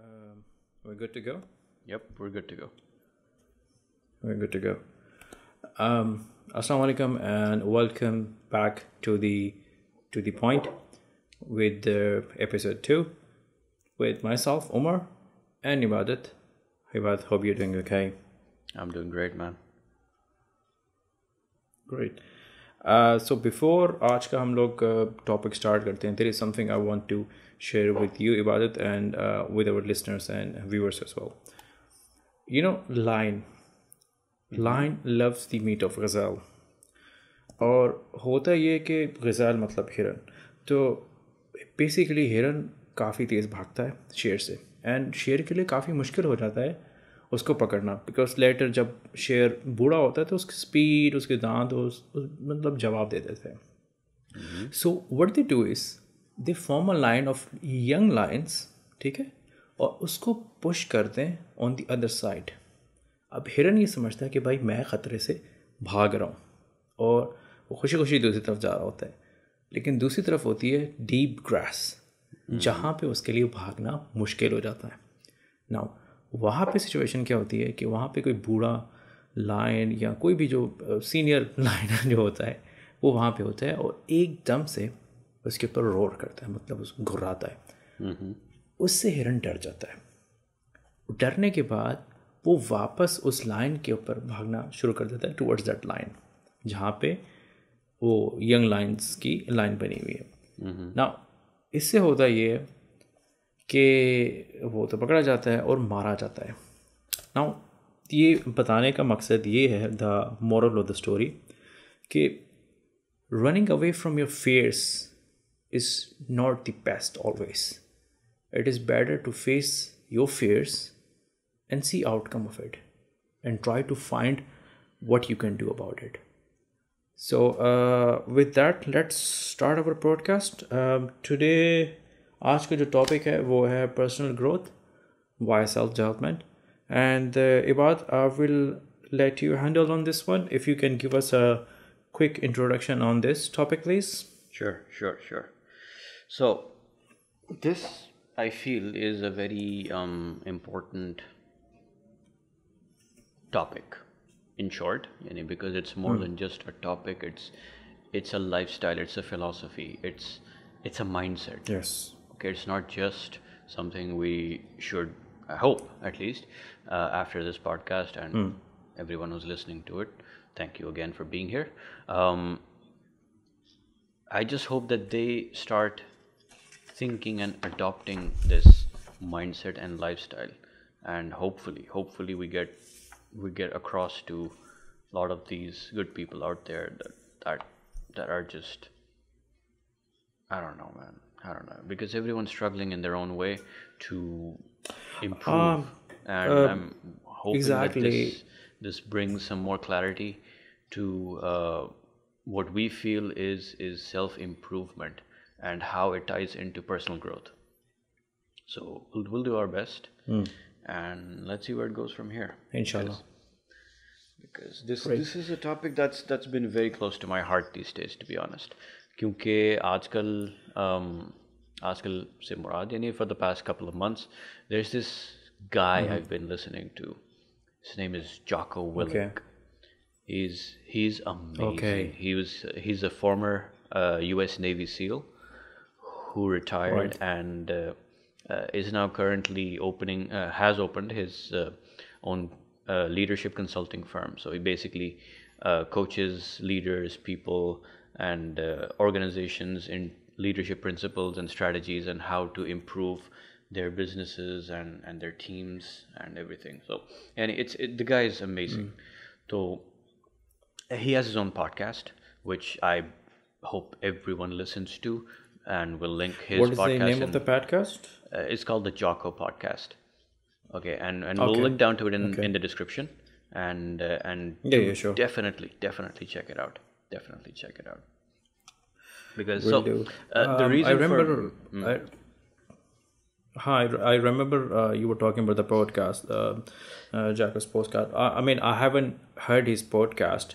Um, we're good to go. Yep, we're good to go. We're good to go. Um, Assalamu alaikum and welcome back to the to the point with the episode two with myself Omer and Ibadat. Ibadat, hope you're doing okay. I'm doing great, man. Great. Uh, so before आज का हम लोग uh, topic start करते हैं। There is something I want to share with you Ibadat and with our listeners and viewers as well you know lion lion loves the meat of gazelle और होता ये कि गज़ाल मतलब हिरन। तो बेसिकली हिरन काफ़ी तेज़ भागता है शेर से। एंड शेर के लिए काफ़ी मुश्किल हो जाता है उसको पकड़ना। बिकॉज़ लेटर जब शेर बूढ़ा होता है तो उसकी स्पीड उसके दांत उस, उस, मतलब जवाब दे देते हैं। So what they do is they form a line of young lions ठीक है? और उसको पुश करते हैं ऑन द अदर साइड अब हिरन ये समझता है कि भाई मैं ख़तरे से भाग रहा हूँ और वो खुशी खुशी दूसरी तरफ़ जा रहा होता है। लेकिन दूसरी तरफ़ होती है डीप ग्रास जहाँ पे उसके लिए भागना मुश्किल हो जाता है। नाउ वहाँ पे सिचुएशन क्या होती है कि वहाँ पे कोई बूढ़ा लाइन या कोई भी जो सीनियर लाइन जो होता है वो वहाँ पे होता है और एकदम से उसके ऊपर रोर करता है मतलब उस घुर्राता है। उससे हिरन डर जाता है। डरने के बाद वो वापस उस लाइन के ऊपर भागना शुरू कर देता है टुवर्ड्स दैट लाइन जहाँ पे वो यंग लाइन्स की लाइन बनी हुई है। ना इससे होता ये है कि वो तो पकड़ा जाता है और मारा जाता है ना ये बताने का मकसद ये है the moral of the story कि running away from your fears is not the best always it is better to face your fears and see outcome of it and try to find what you can do about it so uh, with that let's start our podcast um, today आज का जो topic है वो है personal growth Y self development and इबाद I will let you handle on this one if you can give us a quick introduction on this topic please Sure, sure, sure. So, this I feel is a very um, important topic in short yani, because it's more than just a topic it's it's a lifestyle it's a philosophy it's it's a mindset yes okay it's not just something we should i hope at least uh, after this podcast and everyone who's listening to it thank you again for being here. Um, i just hope that they start thinking and adopting this mindset and lifestyle. And hopefully hopefully we get we get across to a lot of these good people out there that that that are just I don't know, man. I don't know because everyone's struggling in their own way to improve, um, and uh, I'm hoping exactly. that this this brings some more clarity to uh, what we feel is is self improvement and how it ties into personal growth. So we'll, we'll do our best, hmm. and let's see where it goes from here. Inshallah. Because this this is a topic that's that's been very close to my heart these days to be honest क्योंकि आजकल um, आजकल से मुराद यानी for the past couple of months there's this guy I've been listening to his name is Jocko Willink he's he's amazing Okay. he was he's a former uh, US Navy SEAL who retired and uh, uh, is now currently opening uh, has opened his uh, own uh, leadership consulting firm so he basically uh, coaches leaders people and uh, organizations in leadership principles and strategies and how to improve their businesses and, and their teams and everything so and it's it, the guy is amazing so he has his own podcast which i hope everyone listens to and we'll link his what is the podcast name of the podcast uh, it's called the Jocko podcast. Okay, and and we'll Okay. link down to it in, Okay. in the description, and uh, and Yeah, yeah, sure. definitely definitely check it out. Definitely check it out. Because Will so do. uh, the Um, reason I remember. for I, hi, I remember uh, you were talking about the podcast, uh, uh, Jocko's podcast. I, I mean, I haven't heard his podcast,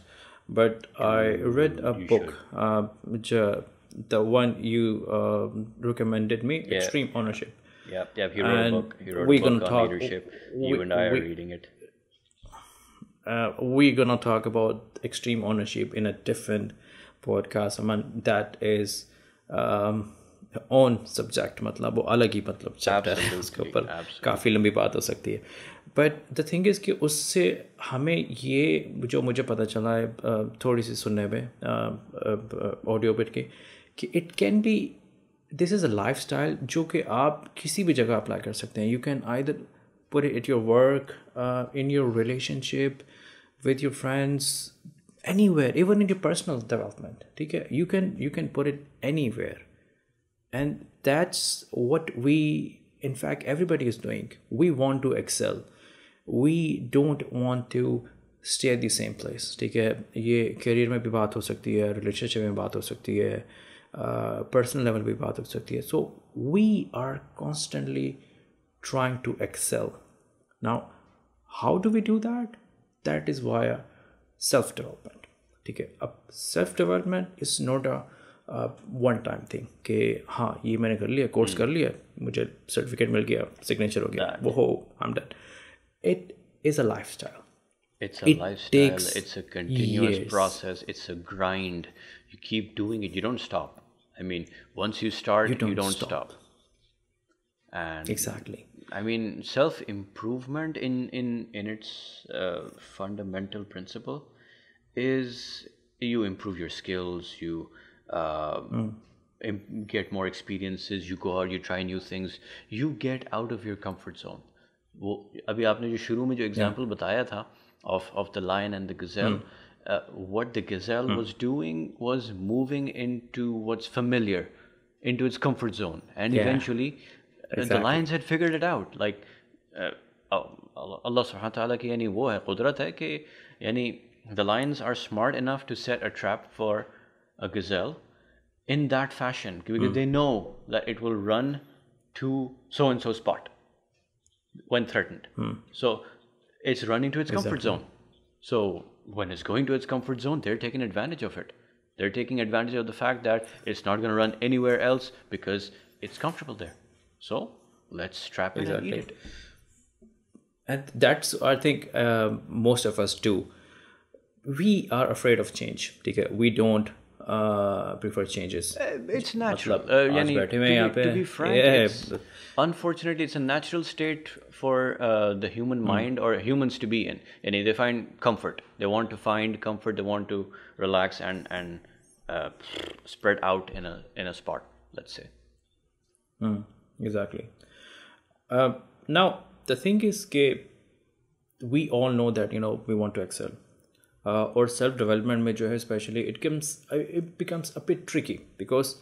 but I read a book, uh, which, uh, the one you uh, recommended me, Extreme Ownership. Yep, yep. He wrote And a book. He wrote we're a book on talk- leadership. we- you and I are we- reading it. uh, we're gonna talk about extreme ownership in a different podcast I mean, that is um, own subject मतलब वो अलग ही मतलब chapter है उसके Absolutely, ऊपर absolutely. काफ़ी लंबी बात हो सकती है बट द थिंग इज़ कि उससे हमें ये जो मुझे पता चला है अ, थोड़ी सी सुनने में ऑडियो बिट की कि it can be this is a life style जो कि आप किसी भी जगह अप्लाई कर सकते हैं you can either put it at your work, uh, in your relationship, with your friends, anywhere, even in your personal development. Okay, you can you can put it anywhere, and that's what we, in fact, everybody is doing. We want to excel. We don't want to stay at the same place. ठीक है ये career में भी बात हो सकती है relationship में बात हो सकती है पर्सनल लेवल भी बात हो सकती है so we are constantly trying to excel. Now, how do we do that? That is via self development. ठीक है अब self development is not a one time thing कि हाँ ये मैंने कर लिया कोर्स कर लिया मुझे सर्टिफिकेट मिल गया सिग्नेचर हो गया वो हो I am done it is a lifestyle It's a It lifestyle. takes It's a continuous years. process. It's a grind. You keep doing it. You don't stop. I mean, once you start, you don't don't, stop. stop. And exactly I mean, self improvement in in in its uh, fundamental principle is you improve your skills, you uh, im- get more experiences, you go out, you try new things, you get out of your comfort zone. वो अभी आपने जो शुरू में जो example बताया था of of the lion and the gazelle uh, what the gazelle was doing was moving into what's familiar into its comfort zone and Yeah. eventually exactly. the Lions had figured it out like uh, Allah subhanahu wa ta'ala ki yani wo hai qudrat hai ki yani the lions are smart enough to set a trap for a gazelle in that fashion because mm. they know that it will run to so and so spot when threatened. Mm. So it's running to its exactly. comfort zone. So when it's going to its comfort zone, they're taking advantage of it. They're taking advantage of the fact that it's not going to run anywhere else because it's comfortable there. So let's strap it and eat Exactly. it. and that's i think uh, most of us do we are afraid of change ठीक है we don't uh, prefer changes It's natural. मतलब Uh, आज यानी, बैठे to, हुए हैं यहाँ be, to पे, be frank, yeah, it's, unfortunately, it's a natural state for uh, the human mind or humans to be in. And they find comfort. They want to find comfort. They want to relax and and uh, spread out in a in a spot. Let's say. Exactly. Uh, now the thing is ke we all know that you know we want to excel. Uh, और self development में जो है specially it comes it becomes a bit tricky because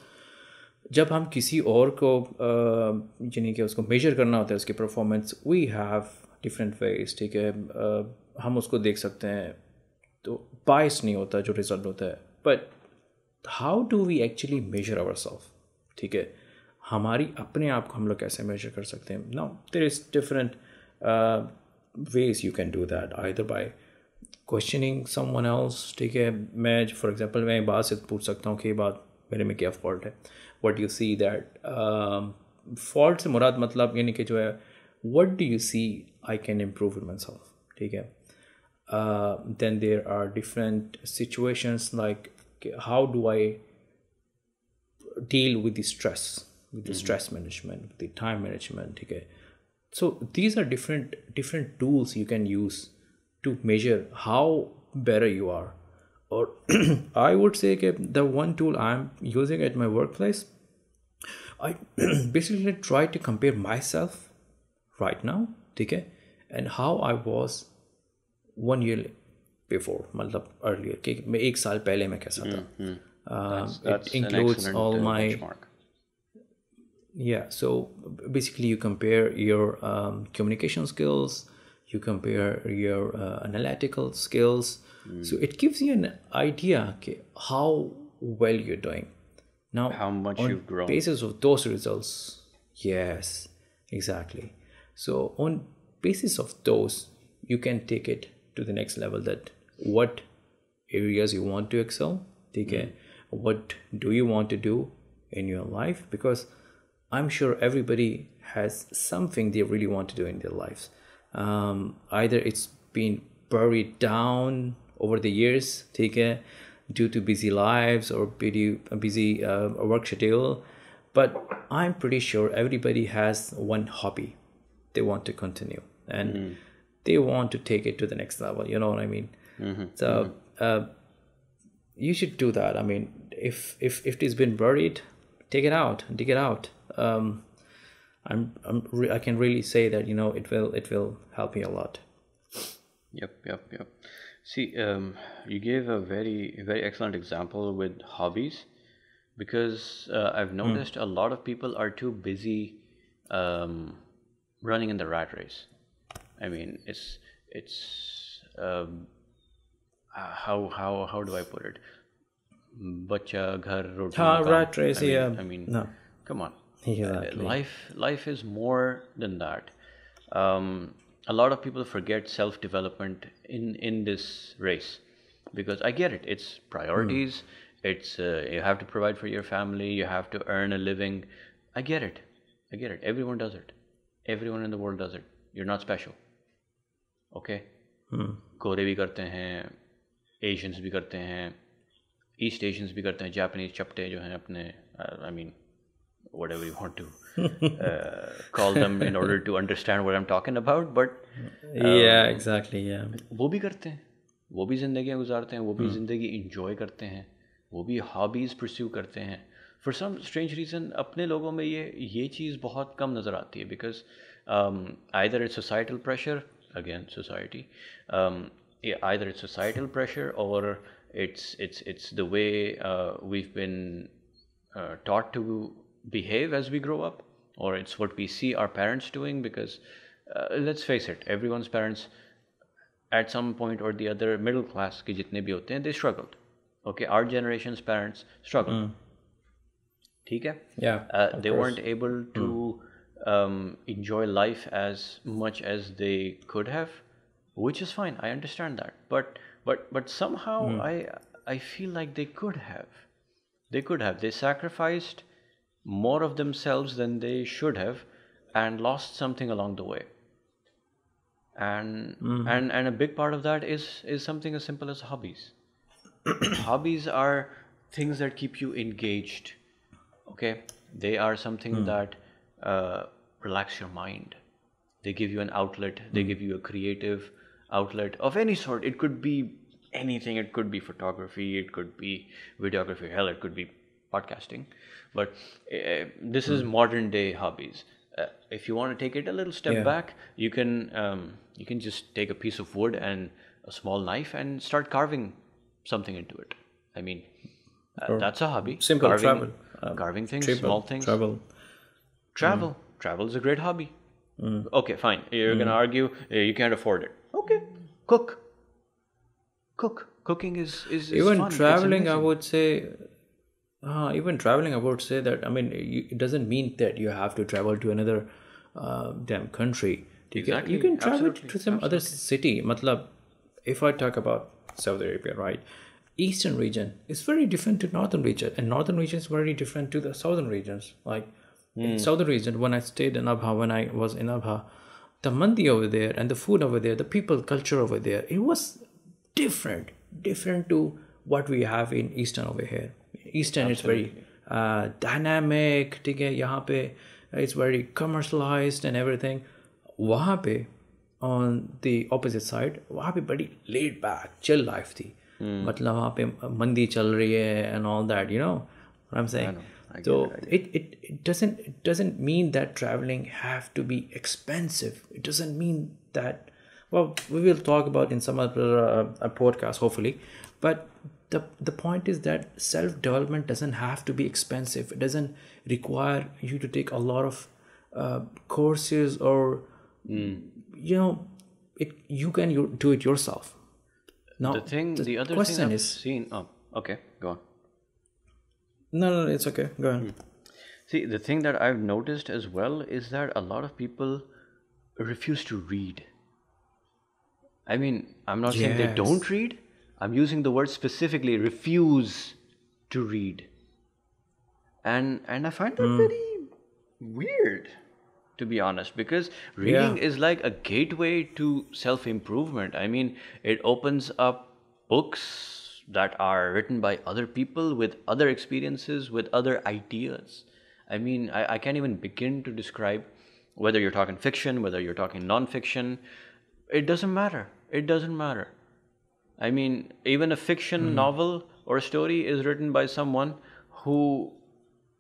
जब हम किसी और को uh, यानी कि उसको मेजर करना होता है उसकी performance we have different ways ठीक है? Uh, हम उसको देख सकते हैं तो बाइस नहीं होता जो रिज़ल्ट होता है. But how do we actually measure our self ठीक है? हमारी अपने आप को हम लोग कैसे मेजर कर सकते हैं? Now there is different ways you can do that either by questioning someone else ठीक है? मैं फॉर एग्जांपल मैं बात से पूछ सकता हूँ कि ये बात मेरे में क्या फॉल्ट है? What you see that fault से मुराद मतलब यानी कि जो है what do you see I can improve in my self ठीक है? Uh, then there are different situations like okay, how do I deal with the stress, with the stress management, with the time management. Okay, so these are different different tools you can use to measure how better you are. Or I would say okay, the one tool I'm using at my workplace, I basically try to compare myself right now, okay, and how I was one year before मतलब earlier कि मैं एक साल पहले मैं कैसा था That's, it that's yeah so basically you compare your um, communication skills you compare your uh, analytical skills. So it gives you an idea okay, how well you're doing. Now How much you've grown. basis of those results yes exactly. So on basis of those you can take it to the next level that what areas you want to excel take Hmm. what do you want to do in your life? Because i'm sure everybody has something they really want to do in their lives. Um, either it's been buried down over the years, take it due to busy lives or busy, busy uh, work schedule. But I'm pretty sure everybody has one hobby they want to continue and they want to take it to the next level. You know what I mean? So uh, you should do that. I mean, if if if it's been buried, take it out, dig it out. Um, I'm I'm re- I can really say that you know it will it will help me a lot. Yep, yep, yep. See, um, you gave a very, very excellent example with hobbies because uh, I've noticed a lot of people are too busy um, running in the rat race. I mean, it's it's um, uh, how how how do I put it? Bacha ghar roti rat race, I mean, yeah. I mean, No. come on. Exactly. Uh, life life is more than that. Um, a lot of people forget self development in in this race because I get it. It's priorities. It's uh, you have to provide for your family. You have to earn a living. I get it. I get it. Everyone does it. Everyone in the world does it. You're not special. Okay. गोरे भी करते हैं Asians भी करते हैं east Asians भी करते हैं Japanese चपटे जो हैं अपने I mean whatever you want to uh, call them in order to understand what I'm talking about but yeah, exactly. Yeah. वो भी करते हैं वो भी ज़िंदगियाँ गुजारते हैं वो भी ज़िंदगी इंजॉय करते हैं वो भी हॉबीज़ परस्यू करते हैं फॉर सम स्ट्रेंज रीज़न अपने लोगों में ये ये चीज़ बहुत कम नज़र आती है because either it's societal pressure again society either it's societal pressure or it's it's it's the way uh, we've been uh, taught to behave as we grow up or it's what we see our parents doing because uh, let's face it everyone's parents at some point or the other middle class के जितने भी होते हैं they struggled okay our generation's parents struggled ठीक है Yeah. uh, they weren't able to um, enjoy life as much as they could have, which is fine. I understand that, but but but somehow I I feel like they could have, they could have. They sacrificed more of themselves than they should have, and lost something along the way. And mm-hmm. and and a big part of that is is something as simple as hobbies. hobbies are things that keep you engaged okay? They are something hmm. that uh, relax your mind. They give you an outlet. They hmm. give you a creative outlet of any sort. It could be anything. It could be photography. It could be videography. Hell it could be podcasting. But uh, this is modern day hobbies. Uh, if you want to take it a little step Yeah. back you can um, you can just take a piece of wood and a small knife and start carving something into it. I mean uh, that's a hobby. simple carving, travel. Um, carving things Travel, small things. Travel. travel. Travel is a great hobby. Okay fine. You're gonna argue uh, you can't afford it. Okay. Cook. Cook. Cooking is is, is Even fun. Traveling, I would say. Uh, even traveling, I would say that. I mean, it doesn't mean that you have to travel to another uh, damn country. You can, Exactly, you can travel absolutely, to some other city. Matlab, if I talk about Saudi Arabia, right? Eastern region is very different to northern region, and northern region is very different to the southern regions. Like in southern region, when I stayed in Abha, when I was in Abha, the mandi over there and the food over there, the people culture over there, it was different, different to what we have in Eastern over here. Eastern is very uh, dynamic. ठीक है यहाँ पे it's very commercialized and everything. वहाँ पे on the opposite side वहाँ पे बड़ी laid back, chill life थी. मतलब वहाँ पे मंदी चल रही है and all that, you know what I'm saying. so it, it it doesn't it doesn't mean that traveling have to be expensive. It doesn't mean that. Well, we will talk about in some other uh, uh, podcast, hopefully. But the the point is that self development doesn't have to be expensive. It doesn't require you to take a lot of uh, courses or you know it. You can you, do it yourself. Now the thing the, other thing question I've is seen oh okay go on no no it's okay go ahead. See, the thing that I've noticed as well is that a lot of people refuse to read. I mean, I'm not saying they don't read, I'm using the word specifically refuse to read. And and I find that hmm. very weird. to be honest, because reading is like a gateway to self improvement. I mean, it opens up books that are written by other people with other experiences, with other ideas. I mean, I, I can't even begin to describe whether you're talking fiction, whether you're talking non fiction. It doesn't matter. It doesn't matter. I mean, even a fiction novel or a story is written by someone who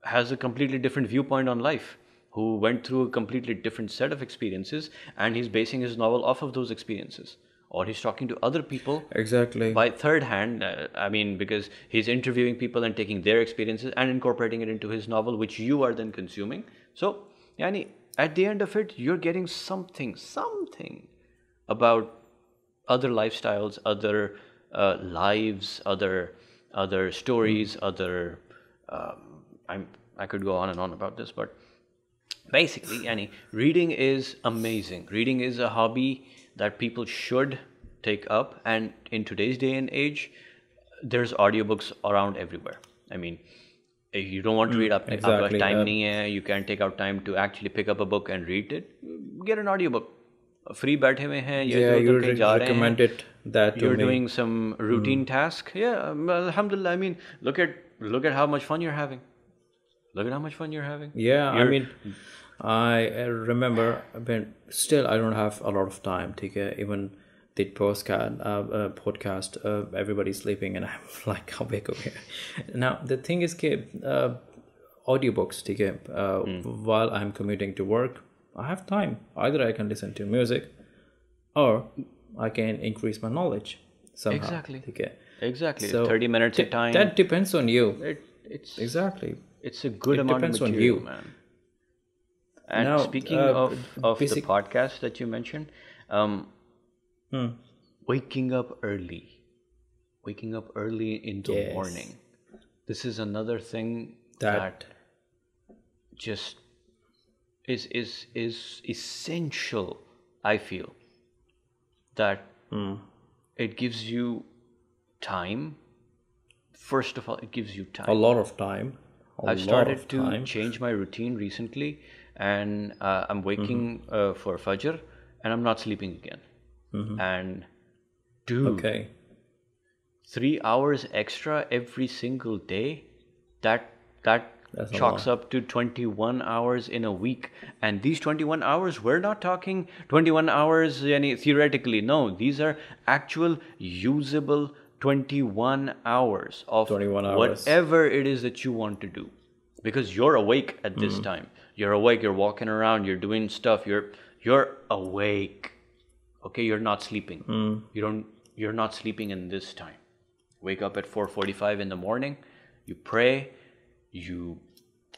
has a completely different viewpoint on life, who went through a completely different set of experiences, and he's basing his novel off of those experiences. Or he's talking to other people exactly by third hand. Uh, I mean, because he's interviewing people and taking their experiences and incorporating it into his novel, which you are then consuming. So, yani, at the end of it, you're getting something, something about other lifestyles, other uh, lives, other other stories, mm-hmm. other. Um, I'm I could go on and on about this, but basically, any reading is amazing. Reading is a hobby that people should take up, and in today's day and age, there's audiobooks around everywhere. I mean, if you don't want to read mm, up, exactly, up time uh, yeah. you can take out time to actually pick up a book and read it. Get an audiobook Free बैठे हुए हैं या yeah इधर you उधर कहीं जा रहे हैं recommended that to you're me doing some routine task yeah um, alhamdulillah i mean look at look at how much fun you're having look at how much fun you're having Yeah, I You're- mean, I uh, remember when still I don't have a lot of time. Take even the postcard uh, uh, podcast. Uh, everybody's sleeping and I'm like awake over here. Now the thing is, ke, uh, audiobooks. Take uh, while I'm commuting to work, I have time. Either I can listen to music, or I can increase my knowledge somehow. Exactly. Okay. exactly So 30 minutes of time That depends on you. it, it's Exactly. it's a good it amount of depends on you. man and Now, speaking uh, of of basic- the podcast that you mentioned um Hmm. waking up early waking up early in the Yes. morning this is another thing That- that just is is is essential i feel that Hmm. it gives you time first of all it gives you time A lot of time. I've started to time. change my routine recently, and uh, I'm waking Mm-hmm. uh, for Fajr, and I'm not sleeping again. And dude, Mm-hmm. Okay. three hours extra every single day, that that That's chalks up to 21 hours in a week. And these 21 hours, we're not talking 21 hours yani, theoretically. No, these are actual usable 21 hours of 21 hours. whatever it is that you want to do. Because you're awake at this Mm-hmm. time. You're awake, you're walking around, you're doing stuff, you're you're awake. Okay, you're not sleeping. Mm. You don't you're not sleeping in this time. Wake up at 4:45 in the morning, you pray, you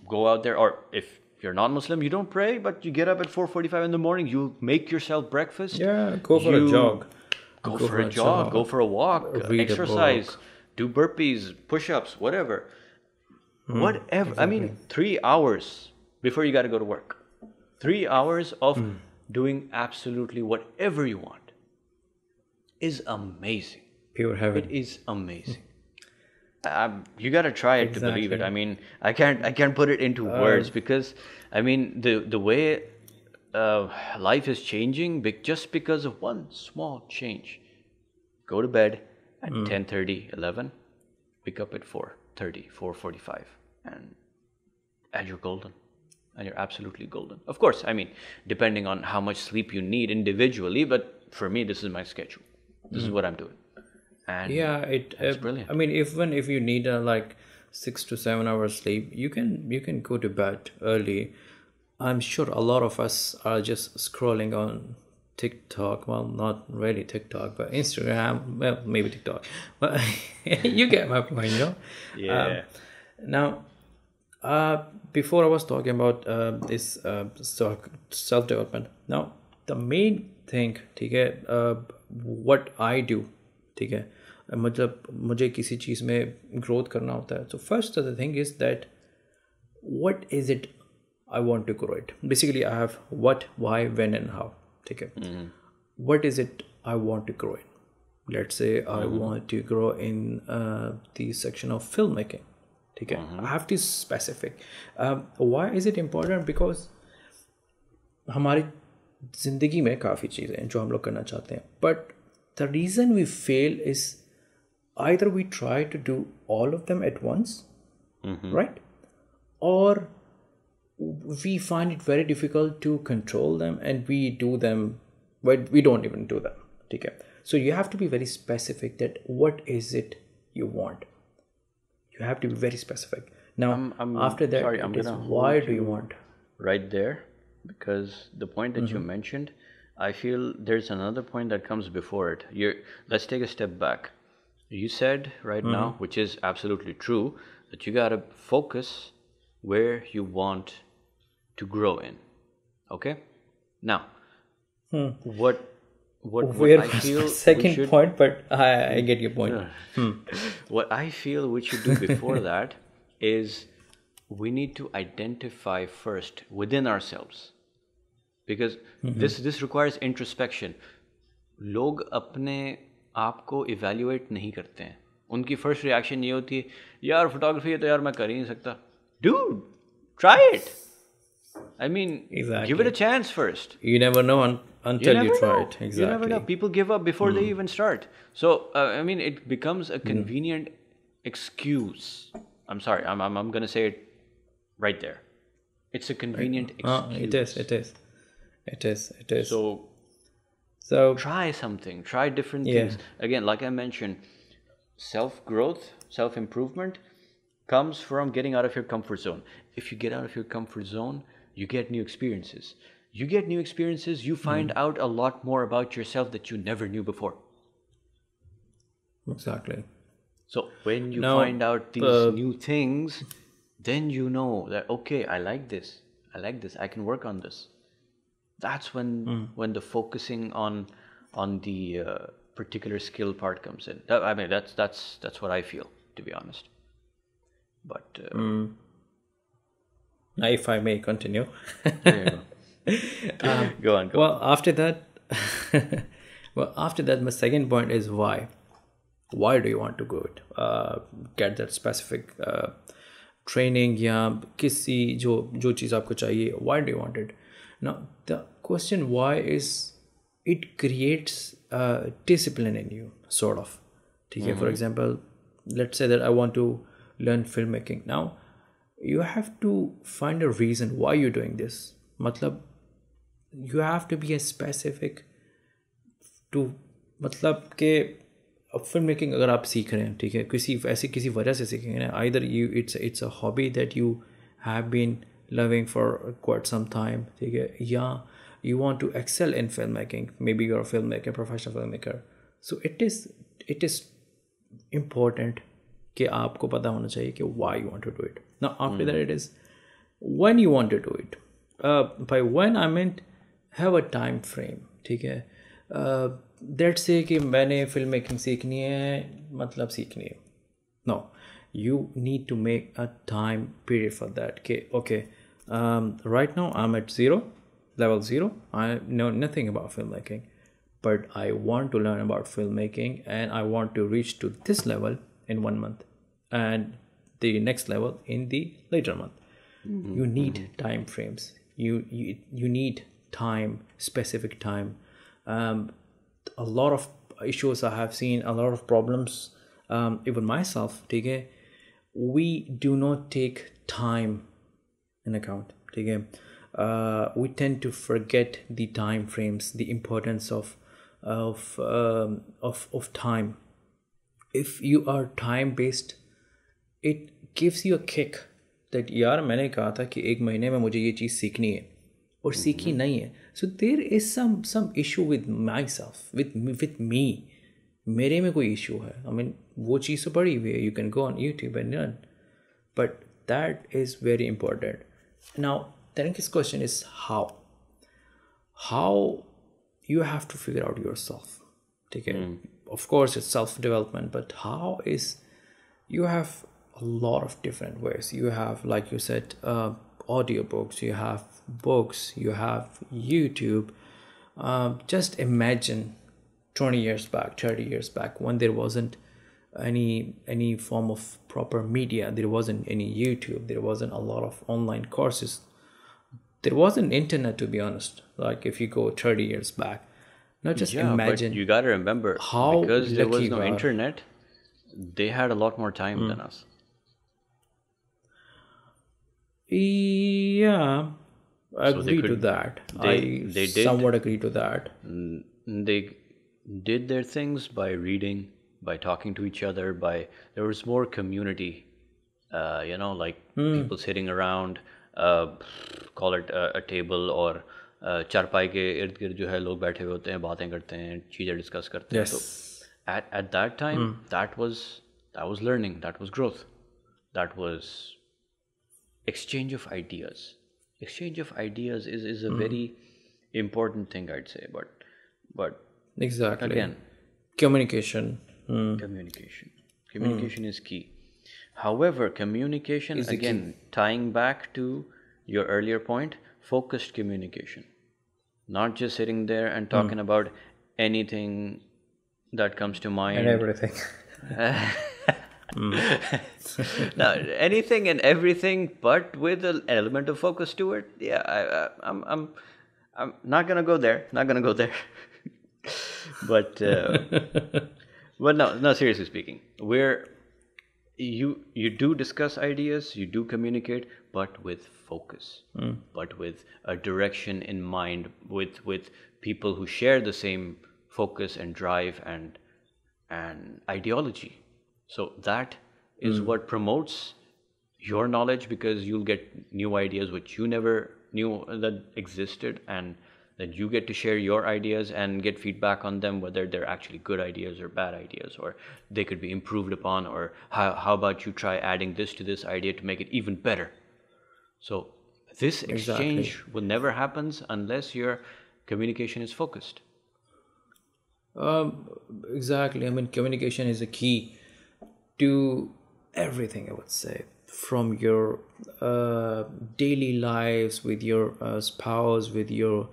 go out there or if you're not Muslim, you don't pray, but you get up at 4:45 in the morning, you make yourself breakfast. Yeah, go for a jog. Go, for, a jog, go for a walk, read exercise, do burpees, push-ups, whatever. Hmm, whatever. I mean, 3 hours before you got to go to work. 3 hours of Hmm. doing absolutely whatever you want is amazing. Pure heaven. It is amazing. Um, you gotta try it to believe it. I mean, I can't I can't put it into words because I mean the the way uh, life is changing be- just because of one small change. Go to bed at 10:30, 11. Pick up at 4:30, 4:45, and and you're golden. And you're absolutely golden. Of course, I mean, depending on how much sleep you need individually, but for me, this is my schedule. This is what I'm doing and yeah it it's uh, brilliant. I mean even if you need a like six to seven hours sleep you can you can go to bed early. I'm sure a lot of us are just scrolling on tiktok. Well not really tiktok but instagram. Well maybe tiktok. But you get my point you know? Yeah. Um, now uh before i was talking about uh, this uh, self-development. Now the main thing to get uh, what i do ठीक है? मतलब मुझे किसी चीज़ में growth करना होता है। So first the thing is that what is it I want to grow it basically I have what why when and how ठीक है? What is it I want to grow in let say I want to grow in direction section of film making ठीक है? I have to specific why is it important because हमारी ज़िंदगी में काफ़ी चीज़ें हैं जो हम लोग करना चाहते हैं। But the reason we fail is either we try to do all of them at once, mm-hmm. right? Or we find it very difficult to control them and we do them, but we don't even do them. Okay. So you have to be very specific that what is it you want. You have to be very specific. Now, I'm, I'm, after that, sorry, I'm gonna why do you want? Right there, because the point that mm-hmm. you mentioned i feel there's another point that comes before it. You let's take a step back. You said right mm-hmm. now which is absolutely true that you got to focus where you want to grow in okay? Now hmm. what what, what where i was feel second should- point but I, I get your point. Hmm. What I feel we should do before that is we need to identify first within ourselves because this this requires introspection लोग अपने आप को evaluate नहीं करते हैं उनकी first reaction ये होती है यार फोटोग्राफी है तो यार मैं कर ही नहीं सकता dude try it I mean give it a chance first you never know un- until you, never try know. it You exactly never know. People give up before they even start. So uh, I mean, it becomes a convenient excuse. I'm sorry. I'm I'm, I'm going to say it right there. It's a convenient Uh, excuse. it is it is it is it is So so try something. Try different Yeah. things. Again, like I mentioned, self growth, self improvement comes from getting out of your comfort zone. If you get out of your comfort zone, you get new experiences. You get new experiences, you find out a lot more about yourself that you never knew before. exactly So when you Now, find out these uh, new things, then you know that okay, I like this. I like this. I can work on this That's when Hmm. when the focusing on on the uh, particular skill part comes in. That, I mean, that's that's that's what I feel, to be honest. But uh, Hmm. now if i may continue there you go. go on, go. well after that well after that my second point is why why do you want to go it uh, get that specific uh, training या किसी जो जो चीज़ आपको चाहिए why do you want it now the question why is it creates uh, discipline in you sort of ठीक है for example let's say that I want to learn filmmaking now you have to find a reason why you're doing this मतलब you have to be a specific to मतलब कि अब film making अगर आप सीख रहे हैं ठीक है किसी ऐसी किसी वजह से सीखेंगे ना either you it's it's a hobby that you have been loving for quite some time ठीक है या you want to excel in film making may be your film maker professional film maker so it is it is important कि आपको पता होना चाहिए कि why you want to do it ना after that it is when you want to do it uh, by when i meant have a time frame ठीक है that से कि मैंने फिल्म मेकिंग सीखनी है मतलब सीखनी है no you need to make a time period for that कि okay right now I M eight zero level zero i know nothing about filmmaking but i want to learn about filmmaking and i want to reach to this level in one month and the next level in the later month. You need time frames. You, you you need time specific time. Um, a lot of issues i have seen a lot of problems um, even myself okay we do not take time in account okay uh, we tend to forget the time frames the importance of of um, of of time if you are time based it gives you a kick that यार मैंने कहा था कि एक महीने में मुझे ये चीज़ सीखनी है और सीखी नहीं है सो there is some some issue with my self with with me मेरे में कोई इशू है आई मीन वो चीज़ तो पड़ी हुई है you can go on YouTube and learn but that is very important now the next question is how. How you have to figure out yourself. Okay. Of course it's self development but how is you have a lot of different ways. You have like you said uh, audiobooks you have books you have youtube. Um, just imagine 20 years back 30 years back when there wasn't any any form of proper media there wasn't any youtube there wasn't a lot of online courses there wasn't internet to be honest like if you go 30 years back now just Yeah, imagine but you got to remember how because there was no internet, they had a lot more time Hmm. than us. yeah I So agree to that they- i they did. somewhat agree to that Mm, They did their things by reading, by talking to each other. By there was more community, uh, you know, like Hmm. people sitting around, call it a table और uh, चारपाई के इर्द गिर्द जो है लोग बैठे हुए होते हैं बातें करते हैं चीज़ें डिस्कस करते yes. हैं at at that time that was that was learning that was growth that was exchange of ideas exchange of ideas is is a very important thing I'd say but but exact communication communication communication is key however communication again tying back to your earlier point focused communication not just sitting there and talking about anything that comes to mind and everything no, anything and everything, but with an element of focus to it. Yeah, I, I, I'm, I'm, I'm not gonna go there. Not gonna go there. but, uh, but no, no. Seriously speaking, where you you do discuss ideas, you do communicate, but with focus, hmm. but with a direction in mind, with with people who share the same focus and drive and and ideology. So that is hmm. what promotes your knowledge because you'll get new ideas which you never knew that existed and then you get to share your ideas and get feedback on them whether they're actually good ideas or bad ideas or they could be improved upon or how, how about you try adding this to this idea to make it even better? So this exchange will never happens unless your communication is focused. Um, exactly. I mean, communication is a key to everything, I would say, from your uh, daily lives with your uh, spouse, with your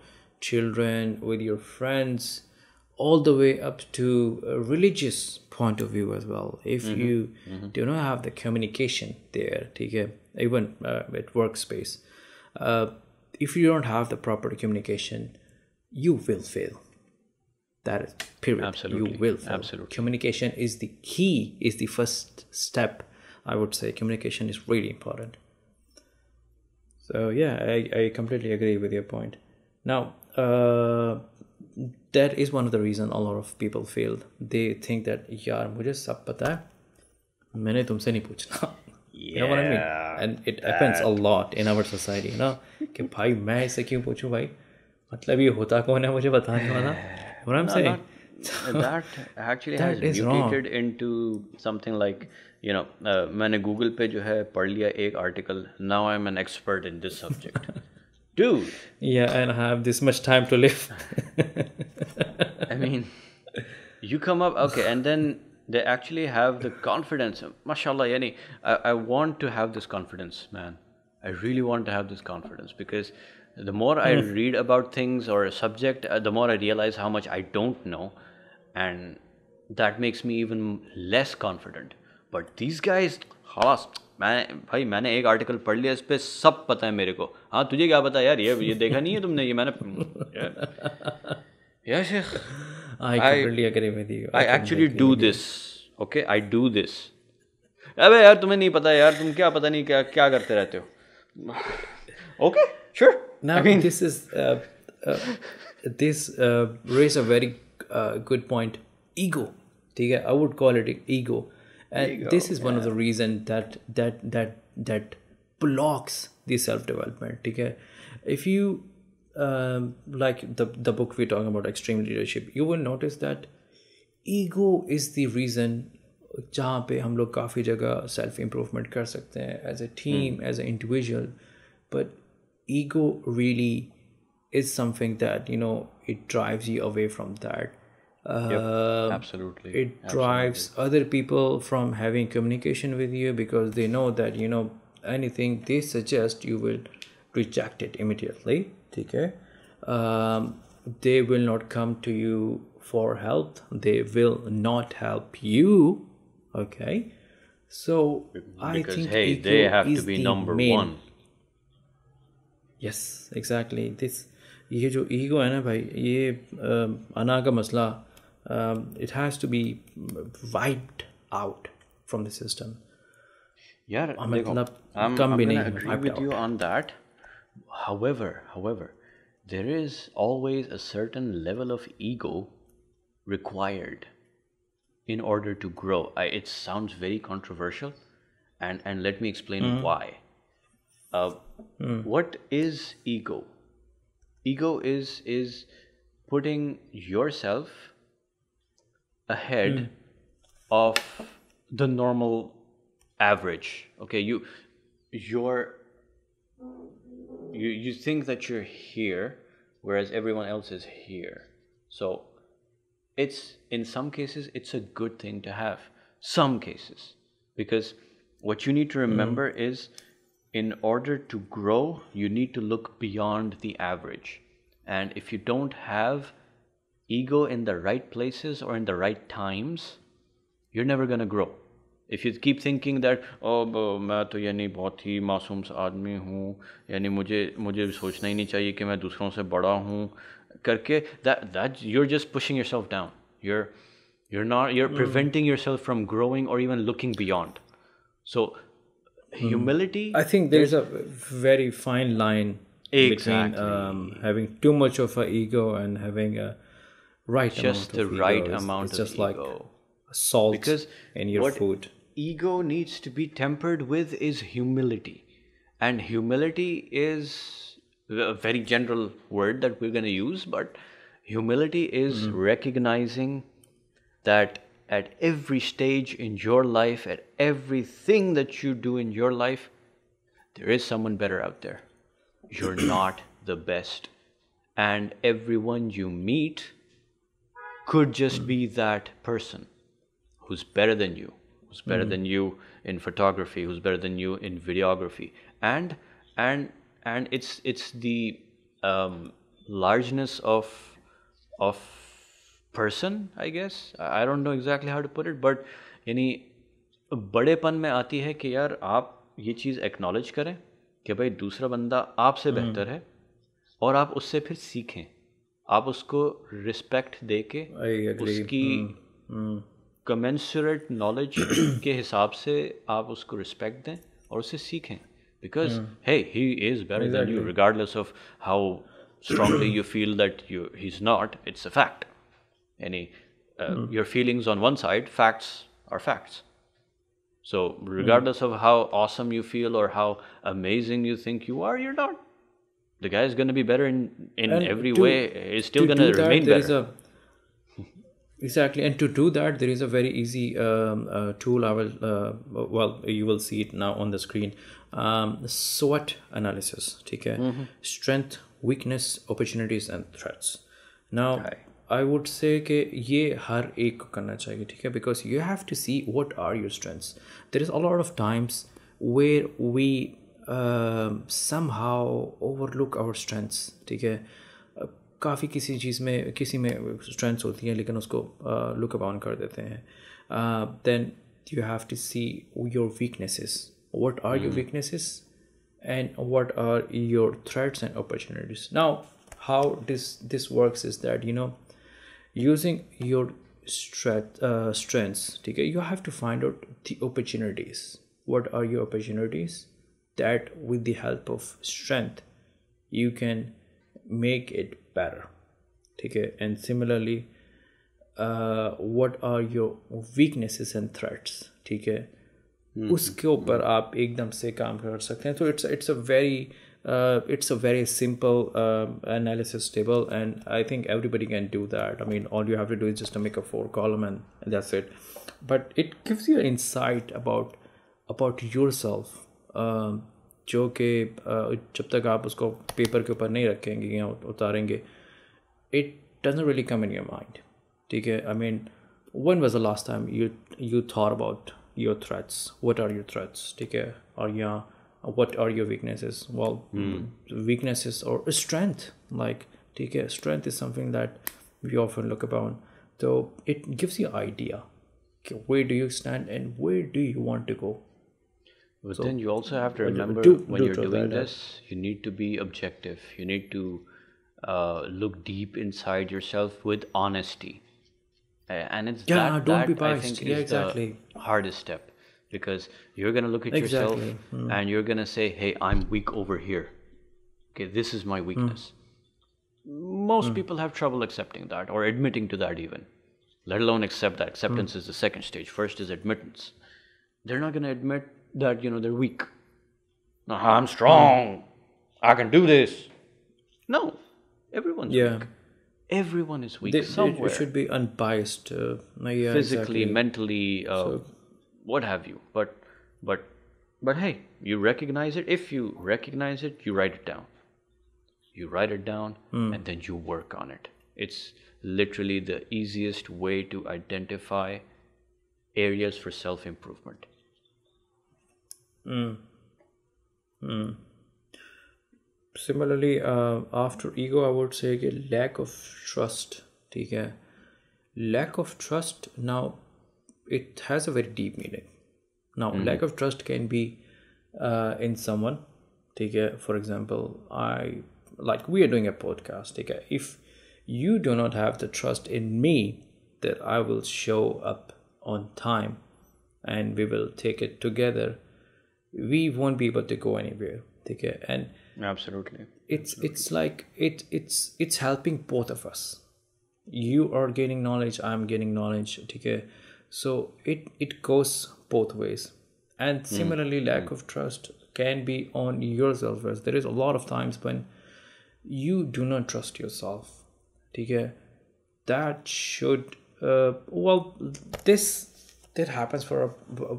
children, with your friends, all the way up to a religious point of view as well. If you do not have the communication there, okay, even uh, at workspace, uh, if you don't have the proper communication, you will fail that is period Absolutely. you will fail. Absolutely. communication is the key is the first step i would say communication is really important so yeah i, I completely agree with your point now uh, that is one of the reason a lot of people failed they think that यार मुझे सब पता है मैंने तुमसे नहीं पूछना you know what I mean and it happens a lot in our society you know कि भाई मैं इससे क्यों पूछूं भाई मतलब ये होता कौन है मुझे बताने वाला what I'm saying that actually has That is wrong. mutated into something like you know uh, मैंने गूगल पे जो है पढ़ लिया एक article now I'm an expert in this subject dude. Yeah and I have this much time to live. I mean you come up okay and then they actually have the confidence. Mashallah yani I, I want to have this confidence man. I really want to have this confidence because the more I read about things or a subject uh, the more I realize how much I don't know and that makes me even less confident. But these guys खास मैं भाई मैंने एक article पढ़ लिया इस पर सब पता है मेरे को। हाँ तुझे क्या पता यार? ये ये देखा नहीं है तुमने? ये मैंने यार Sheikh I actually do this okay I do this अबे यार तुम्हें नहीं पता यार तुम क्या पता नहीं क्या क्या करते रहते हो। Okay sure now mean this is this raise a very good point ego ठीक है? I would call ego and this is one of the reason that that that that blocks the self development ठीक है if you um, like the the book we're talking about extreme leadership you will notice that ego is the reason जहाँ पे हम लोग काफ़ी जगह self improvement कर सकते हैं as a team as a individual but ego really is something that you know it drives you away from that uh, Absolutely. it drives other people from having communication with you because they know that you know anything they suggest you will reject it immediately okay um, they will not come to you for help they will not help you okay so i Because think hey, ego they have to is be the number main- one. Yes exactly this ये जो ego है ना भाई ये अना का मसला um, it has to be wiped out from the system. Yeah I'm, I'm, gonna agree with you on that. However however there is always a certain level of ego required in order to grow. I, it sounds very controversial and and let me explain mm. why. Uh, mm. what is ego? Ego is is putting yourself ahead hmm. of the normal average okay? You you're you you think that you're here whereas everyone else is here. So it's in some cases it's a good thing to have some cases. Because what you need to hmm. remember is in order to grow you need to look beyond the average. And if you don't have ego in the right places or in the right times you're never going to grow if you keep thinking that oh ब- मैं तो यानी बहुत ही मासूम सा आदमी हूँ यानी मुझे मुझे सोचना ही नहीं चाहिए कि मैं दूसरों से बड़ा हूँ करके that that you're just pushing yourself down you're you're not you're preventing yourself from growing or even looking beyond so humility I think there's a very fine line between Exactly. um, having too much of an ego and having a right just amount the ego. right It's- amount it's of just ego like salt because in your what food. ego needs to be tempered with is humility and humility is a very general word that we're going to use but humility is mm-hmm. recognizing that at every stage in your life at everything that you do in your life there is someone better out there you're not the best and everyone you meet could just be that person who's better than you, who's better than you in photography, who's better than you in videography, and and and it's it's the um, largeness of of person, I guess. I I don't know exactly how to put it, but यानी बड़ेपन में आती है कि यार आप ये चीज़ acknowledge करें कि भाई दूसरा बंदा आपसे बेहतर है और आप उससे फिर सीखें आप उसको रिस्पेक्ट दे के I agree. उसकी कमेंसुरेट नॉलेज के हिसाब से आप उसको रिस्पेक्ट दें और उससे सीखें because he he is better than you regardless of how strongly you feel that you he's not it's a fact any uh, your feelings on one side facts are facts so regardless of how awesome you feel or how amazing you think you are you're not the guy is going to be better in in And every to- way is still to going to do that, remain there is better a exactly and to do that there is a very easy um, uh, tool i will uh, well you will see it now on the screen um, SWOT analysis okay strength weakness opportunities and threats now i would say कि ये हर एक को करना चाहिए ठीक है because you have to see what are your strengths there is a lot of times where we um, somehow overlook our strengths ठीक है काफ़ी किसी चीज़ में किसी में स्ट्रेंथ्स होती हैं लेकिन उसको लुक अपाउन कर देते हैं then you have to see your weaknesses what are your weaknesses and what are your threats and opportunities now how this this works is that you know using your strength, uh, strengths okay, you have to find out the opportunities what are your opportunities that with the help of strength you can make it better okay and similarly uh, what are your weaknesses and threats ठीक है उसके ऊपर आप एकदम से काम कर सकते हैं तो it's it's a very it's a very simple analysis table and I think everybody can do that I mean all you have to do is just make a four column and that's it but it gives you insight about about yourself जो कि जब तक आप उसको paper के ऊपर नहीं रखेंगे या उतारेंगे it doesn't really come in your mind ठीक है? I mean when was the last time you you thought about your threats what are your threats ठीक है? और या what are your weaknesses well weaknesses और स्ट्रेंथ लाइक ठीक है? Strength is something that we often look upon तो it gives you idea कि where do you stand and where do you want to go But then you also have to remember do- when do you're doing this, you need to be objective. You need to uh, look deep inside yourself with honesty. And it's Yeah, that, don't be that I biased. think Yeah, is exactly. the hardest step because you're gonna look at Exactly. Hmm. yourself and you're gonna say, "Hey, I'm weak over here. Okay, this is my Hmm. weakness." Most people have trouble accepting that or admitting to that even. Let alone accept that. Acceptance is the second stage. First is admittance. They're not gonna admit that you know they're weak. No, I'm strong. I can do this. No, everyone's Yeah. weak. Everyone is weak They, somewhere. it should be unbiased. Uh, yeah, physically, exactly. mentally, uh, what have you. But, but, but hey, you recognize it. If you recognize it, you write it down. You write it down, Hmm. and then you work on it. It's literally the easiest way to identify areas for self improvement. Similarly, uh, after ego, I would say कि lack of trust. ठीक है lack of trust now it has a very deep meaning now lack of trust can be uh, in someone ठीक है for example I like we are doing a podcast ठीक है if you do not have the trust in me that I will show up on time and we will take it together we won't be able to go anywhere okay and absolutely it's absolutely. it's like it it's it's helping both of us you are gaining knowledge i'm gaining knowledge okay so it it goes both ways and hmm. similarly mm. lack mm. of trust can be on yourself as there is a lot of times when you do not trust yourself okay that should uh, well this for a, a-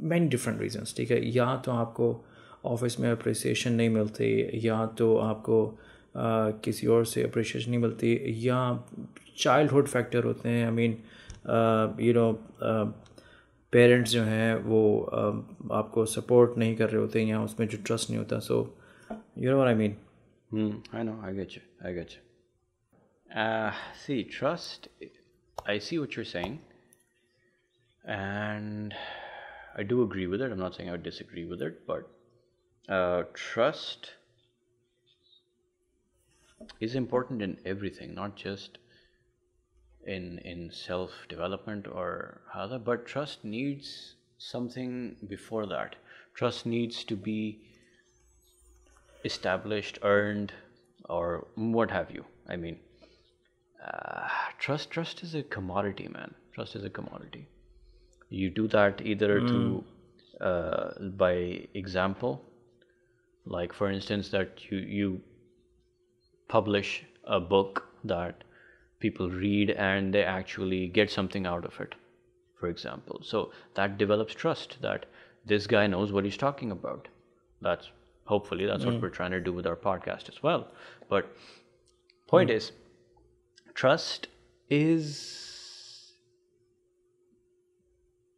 many different reasons ठीक है या तो आपको office में appreciation नहीं मिलती या तो आपको uh, किसी और से अप्रिसिएशन नहीं मिलती या चाइल्डहुड फैक्टर होते हैं I mean you know parents जो हैं वो uh, आपको सपोर्ट नहीं कर रहे होते या उसमें जो ट्रस्ट नहीं होता so you know I mean get you. I get you. Uh, see, trust, I see what you're saying. And I do agree with it. I'm not saying I disagree with it, but uh, trust is important in everything, not just in in self development or other, but trust needs something before that. Trust needs to be established, earned, or what have you. I mean, uh, trust trust is a commodity, man. Trust is a commodity. You do that either through mm. uh, by example, like for instance, that you you publish a book that people read and they actually get something out of it for example. So that develops trust that this guy knows what he's talking about. That's hopefully that's what mm. we're trying to do with our podcast as well. But mm. point is trust is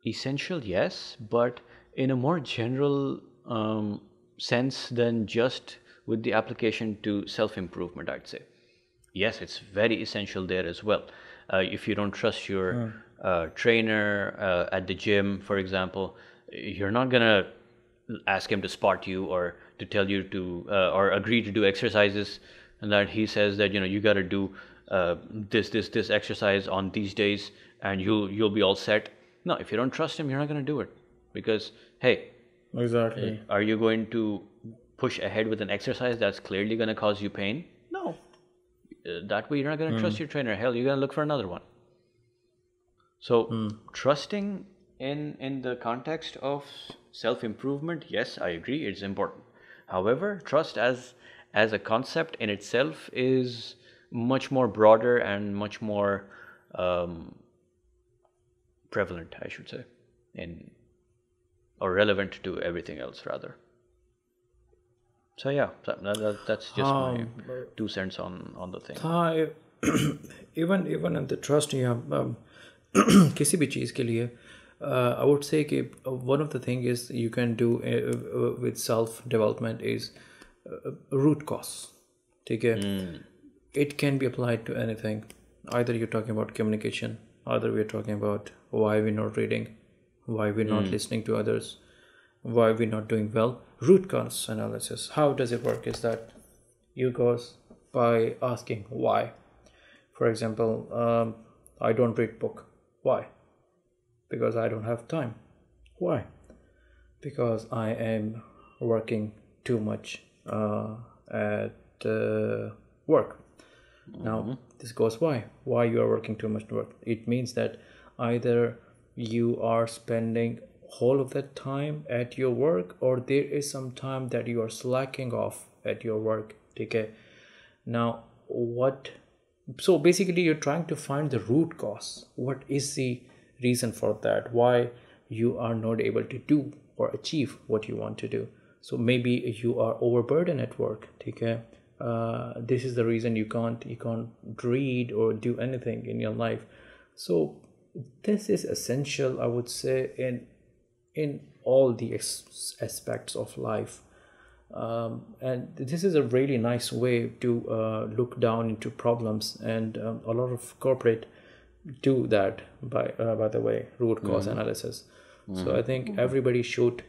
essential yes but in a more general um, sense than just with the application to self improvement i'd say. Yes it's very essential there as well. Uh, if you don't trust your uh, trainer uh, at the gym for example you're not going to ask him to spot you or to tell you to uh, or agree to do exercises and that he says that you know you got to do uh, this this this exercise on these days and you'll you'll be all set no if you don't trust him you're not going to do it because hey Exactly. are you going to push ahead with an exercise that's clearly going to cause you pain? No. Uh, that way, you're not going to trust your trainer. Hell, you're going to look for another one. So, trusting in in the context of self improvement, yes, I agree, it's important. However, trust as as a concept in itself is much more broader and much more um, prevalent, I should say, in or relevant to everything else rather. So yeah, that, that, that's just my two cents on on the thing. हाँ even even in the trust या um, किसी भी चीज़ के लिए I would say कि one of the thing is you can do with self development is root cause ठीक है it can be applied to anything either you're talking about communication either we're talking about why we're not reading? Why we're not listening to others? Why we're not doing well? Root cause analysis. How does it work is that you goes by asking why. For example um, i don't read book. Why? Because i don't have time. Why? Because i am working too much uh, at uh, work. Now this goes why. Why you are working too much at work. It means that either you are spending whole of that time at your work or there is some time that you are slacking off at your work okay? Now what so basically you're trying to find the root cause. What is the reason for that? Why you are not able to do or achieve what you want to do? So maybe you are overburdened at work okay? Uh, this is the reason you can't you can't read or do anything in your life. So this is essential i would say in in all the aspects of life. Um, and this is a really nice way to uh, look down into problems and um, a lot of corporate do that by uh, by the way root because analysis. So i think everybody should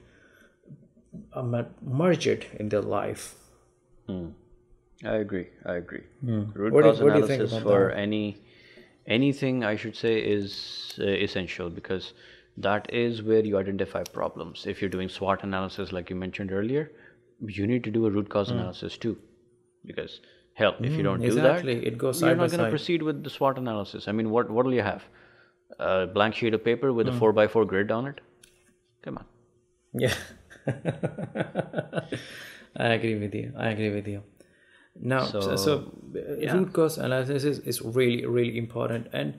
um, merge it in their life. I agree. I agree. Root Hmm. What cause do analysis about for any anything I should say is uh, essential because that is where you identify problems. If you're doing SWOT analysis, like you mentioned earlier, you need to do a root cause Hmm. analysis too, because hell, if you don't do that, It goes you're not going to proceed with the SWOT analysis. I mean, what what will you have? A blank sheet of paper with Hmm. a four by four grid on it? Come on. Yeah. I agree with you. I agree with you Now, so, so, So, uh, root cause analysis is, is really, really important. And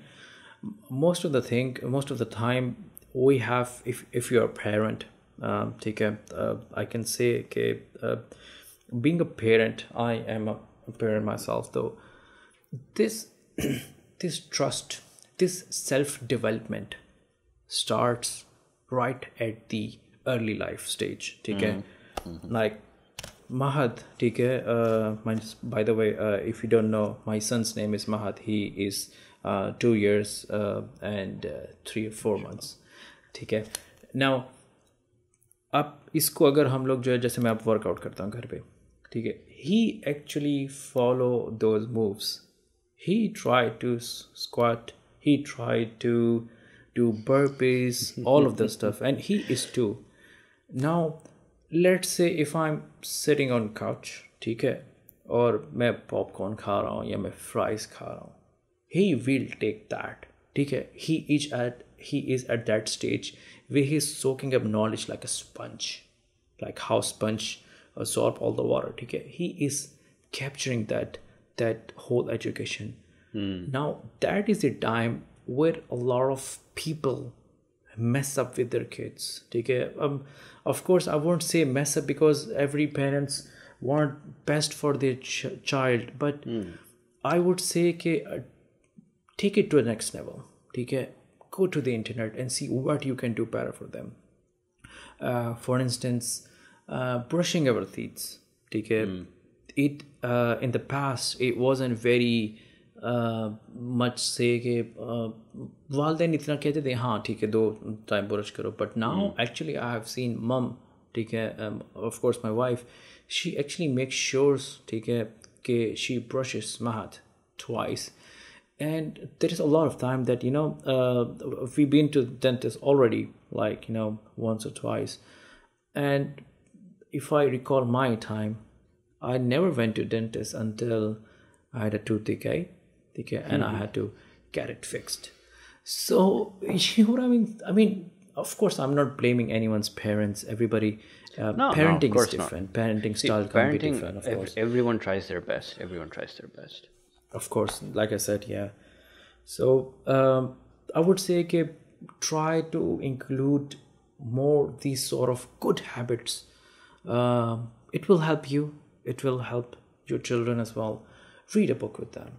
most of the thing, most of the time, we have, if, if you're a parent, um, take a, uh, I can say, okay, uh, being a parent, I am a parent myself, though. This, this trust, this self development starts right at the early life stage ठीक है like Mahat, ठीक है by the way if you don't know my son's name is Mahat he is two years and three four months ठीक है? Now आप इसको अगर हम लोग जो है जैसे मैं आप वर्कआउट करता हूँ घर पे ठीक है? He actually follow those moves he try to squat he try to do burpees all of the stuff and he is two ना now let's say if i'm sitting on couch ठीक है और मैं पॉपकॉर्न खा रहा हूँ या मैं फ्राइज खा रहा हूँ he will take that ठीक है he is at he is at that stage where he is soaking up knowledge like a sponge like how sponge absorb all the water ठीक है he is capturing that that whole education now that is the time where a lot of people mess up with their kids take um, of course i won't say mess up because every parents want best for their ch- child but mm. i would say okay, uh, take it to the next level take go to the internet and see what you can do better for them uh, for instance uh, brushing our teeth take mm. it uh, in the past it wasn't very uh, much say कि uh, वालदेन इतना कहते थे हाँ ठीक है दो time brush करो but now actually I have seen मम ठीक है of course my wife she actually make श्योर्स ठीक है कि she brushes math twice and there is a lot of time that you know uh, we've been to dentist already like you know once or twice and if i recall my time i never went to dentist until i had a and i had to get it fixed. So you know what i mean? I mean of course i'm not blaming anyone's parents. Everybody uh, no, parenting of is course not. different. Parenting See, style can be parenting, different of ev- course. everyone tries their best. Everyone tries their best. of course like i said yeah. So um, i would say try to include more these sort of good habits. Um, it will help you. It will help your children as well. Read a book with them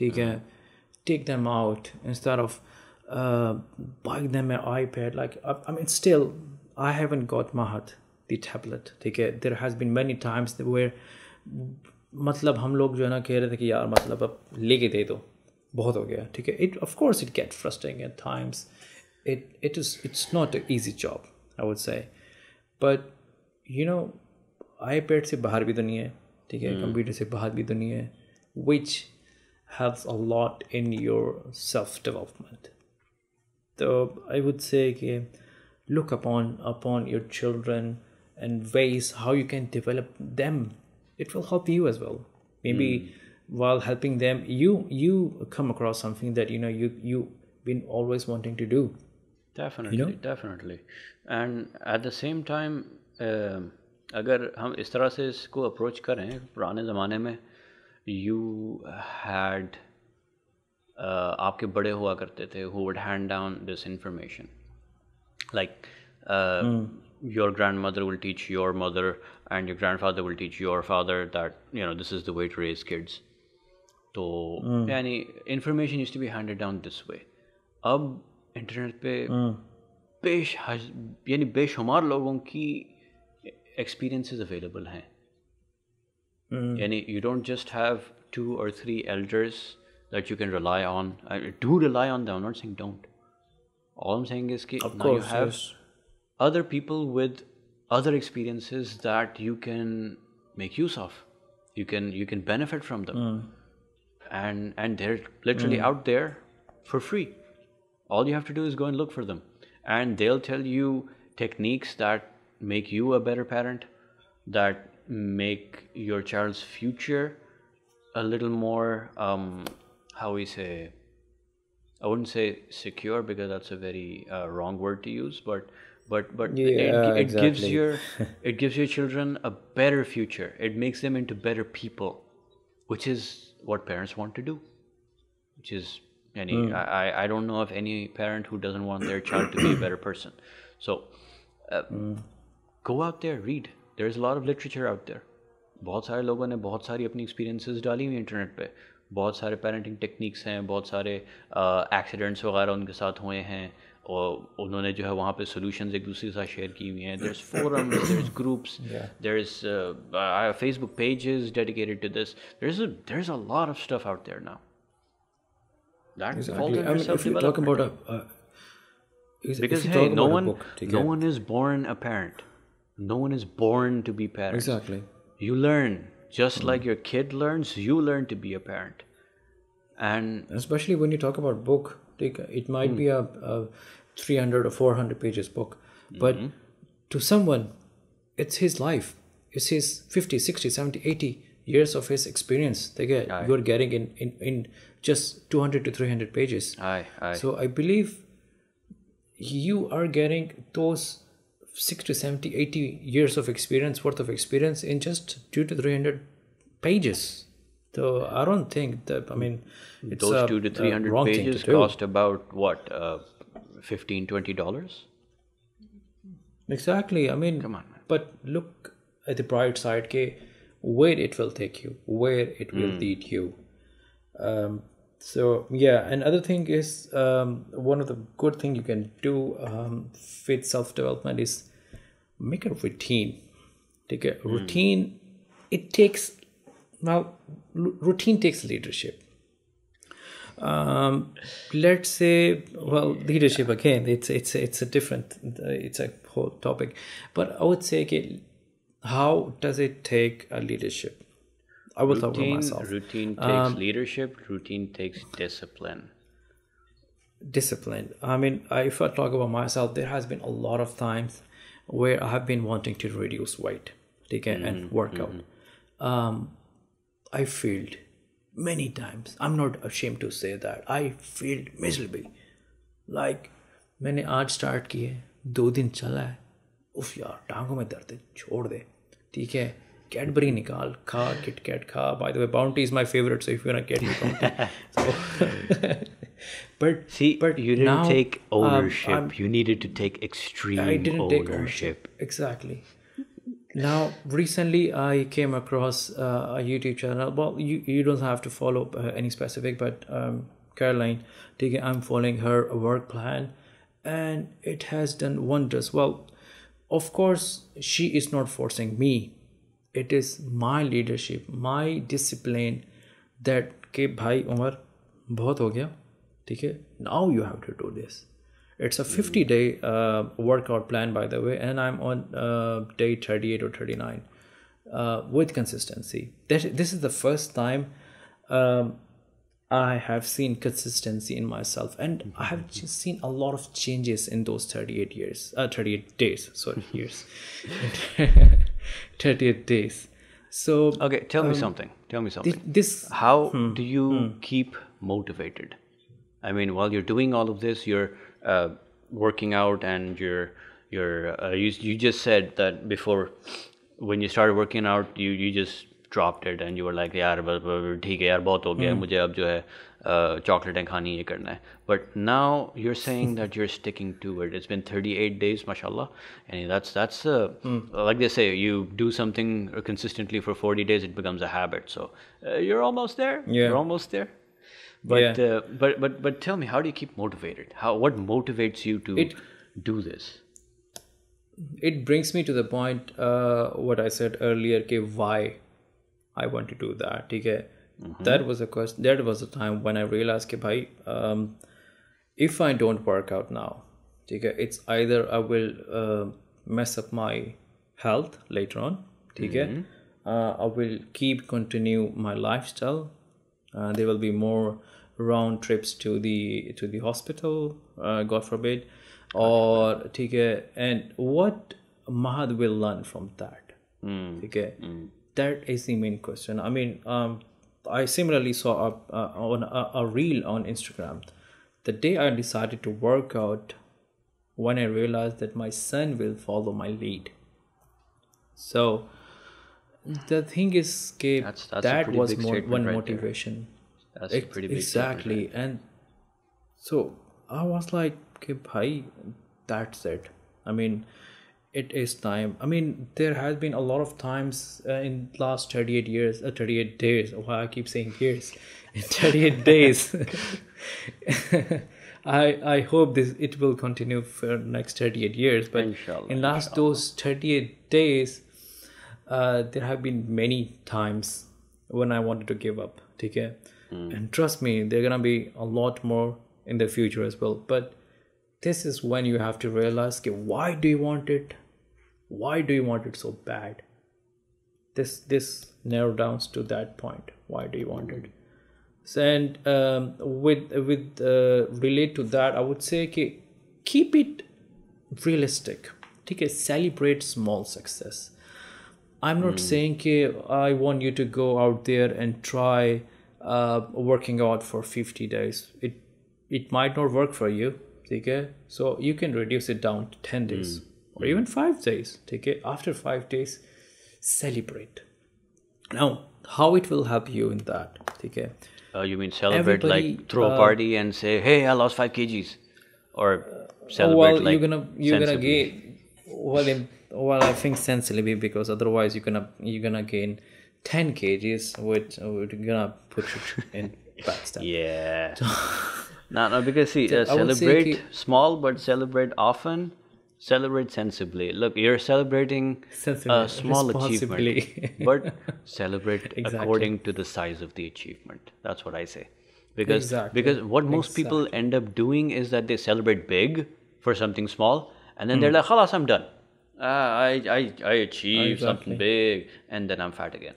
ठीक है take them out instead of bike them iPad like I mean still I haven't got Mahat the tablet ठीक है. There has been many times where मतलब हम लोग जो है ना कह रहे थे कि यार मतलब अब लेके दे दो. बहुत हो गया ठीक है. It of course it get frustrating at times it it is it's not an easy job i would say. But you iPad से बाहर भी तो दुनिया है ठीक है. Hmm. कंप्यूटर से बाहर भी तो दुनिया है विच helps a lot in your self development so i would say okay, look upon upon your children and ways how you can develop them it will help you as well maybe while helping them you you come across something that you know you you've been always wanting to do definitely definitely and at the same time uh, अगर हम इस तरह से इसको approach करें पुराने ज़माने में यू हैड आपके बड़े हुआ करते थे who would hand down this information like your grandmother will teach your mother and your grandfather will teach your father that you know this is the way to raise kids तो hmm. यानी information used to be handed down this way अब internet पे hmm. बेश यानी बेशुमार लोगों की experiences available हैं। Mm. Yani you don't just have two or three elders that you can rely on. I do rely on them. I'm not saying don't. All I'm saying is that now you have other people with other experiences that you can make use of. You can you can benefit from them, mm. and and they're literally mm. out there for free. All you have to do is go and look for them, and they'll tell you techniques that make you a better parent, that make your child's future a little more um, how we say i wouldn't say secure because that's a very uh, wrong word to use but but but Yeah, it, it gives your it gives your children a better future. It makes them into better people which is what parents want to do which is any I, I I don't know of any parent who doesn't want their child to be a better person. So uh, go out there read there is a lot of literature out there. बहुत सारे लोगों ने बहुत सारी अपनी experiences डाली हुई internet पे। बहुत सारे पेरेंटिंग टेक्निक्स हैं बहुत सारे एक्सीडेंट्स वगैरह उनके साथ हुए हैं और उन्होंने जो है वहाँ पे सॉल्यूशंस एक दूसरे के साथ शेयर की हुई हैं। There is forums there is groups there is Facebook pages dedicated to this there is there is a lot of stuff out there now that Exactly. I mean, if you talk about a, uh, because hey no one no one is born a parent. No one is born to be parents exactly. you learn just Hmm. like your kid learns you learn to be a parent. And especially when you talk about book take it might be a, a 300 or 400 pages book but to someone it's his life. It's his 50 60 70 80 years of his experience they get you're getting in, in in just 200 to 300 pages. I, I so i believe you are getting those 60 70 80 years of experience worth of experience in just 2 to 300 pages. So i don't think that i mean it's those a, two to three hundred wrong to pages cost about what uh, 15 20 dollars? Exactly i mean Come on, man. but look at the bright side ke, where it will take you where it will Hmm. lead you. Um, so yeah another thing is um, one of the good thing you can do um, with self-development is make a routine. Take a Hmm. routine it takes well r- routine takes leadership. Um, let's say well leadership again it's it's it's a different it's a whole topic. But i would say okay, how does it take a leadership i will talk about routine myself routine takes Um, leadership routine takes discipline discipline i mean I, if i talk about myself there has been a lot of times where i have been wanting to reduce weight okay, and work out um, i failed many times i'm not ashamed to say that i failed miserably like मैंने आज start किए दो दिन चला है उफ यार टांगों में दर्द है छोड़ दे ठीक है कैडबरी निकाल खा किट कैट खा bye the way bounty is my favourite so if you want get me bounty but see but you didn't now, take um, ownership I'm- you needed to take extreme I didn't take ownership ownership. Exactly. Now, recently I came across uh, a YouTube channel. Well, you, you don't have to follow uh, any specific, but um, Caroline, ठीक है, I'm following her work plan and it has done wonders. Well, of course, she is not forcing me. It is my leadership, my discipline that के भाई उमर बहुत हो गया ठीक है now you have to do this It's a 50 day uh, workout plan, by the way, and I'm on uh, day 38 or 39 uh, with consistency. That, this is the first time um, I have seen consistency in myself, and I have just seen a lot of changes in those 38 years, uh, 38 days, sorry, years, 38 days. So, Okay, tell me something. Tell me something. this, How do you keep motivated? I mean, while you're doing all of this, you're uh, working out and you're you're uh, you, you just said that before when you started working out, you you just dropped it and you were like यार बस- बस- ठीक है यार बहुत हो गया मुझे अब जो है uh, chocolate and honey ye. But now you're saying that you're sticking to it. It's been 38 days, mashallah. And that's, that's uh, hmm. like they say, you do something consistently for 40 days, it becomes a habit. So uh, you're almost there. You're almost there. But, but, but, but tell me, how do you keep motivated? How, what motivates you to do this? It brings me to the point, what I said earlier, ke why I want to do that. Okay? है that was a question that was a time when I realized कि भाई um, if I don't work out now ठीक है it's either I will uh, mess up my health later on ठीक है uh, I will keep continue my lifestyle uh, there will be more round trips to the to the hospital uh, god forbid or ठीक है and what Mahad will learn from that ठीक है that is the main question I mean um, I similarly saw a, a, on a, a reel on Instagram. The day I decided to work out when I realized that my son will follow my lead. So the thing is ke That's- that's that was statement one right there. motivation. That's a pretty big exactly. and so i was like okay bhai that's it. I mean it is time i mean there has been a lot of times uh, in last 38 years uh, 38 days why i keep saying years in 38 days i i hope this it will continue for next 38 years but Inshallah, in last those 38 days uh, there have been many times when I wanted to give up. Okay, and trust me, there are gonna be a lot more in the future as well. But this is when you have to realize, okay, why do you want it? Why do you want it so bad? This this narrow down to that point. Why do you want it? So, and um, with with uh, relate to that, I would say, okay, keep it realistic. Okay, celebrate small success. I'm not saying कि I want you to go out there and try uh, working out for 50 days. It it might not work for you. ठीक है? So you can reduce it down to 10 days or even five days. Take it after five days, celebrate. Now, how it will help you in that? Okay. Uh, you mean celebrate Everybody, like throw a uh, party and say, "Hey, I lost five kgs," or celebrate well, like you're gonna you're sensibly. gonna gain. Well, in, well, I think sensibly because otherwise you're gonna you're gonna gain ten kgs, which we're gonna put you in backstab. yeah. So, no, no, because see, uh, celebrate small but celebrate often Celebrate sensibly. Look, you're celebrating Sensibly, a small achievement, but celebrate Exactly. according to the size of the achievement. That's what I say. Because Exactly. because what most people end up doing is that they celebrate big for something small, and then Hmm. they're like, "Halas, I'm done. Ah, I I I achieved something big, and then I'm fat again."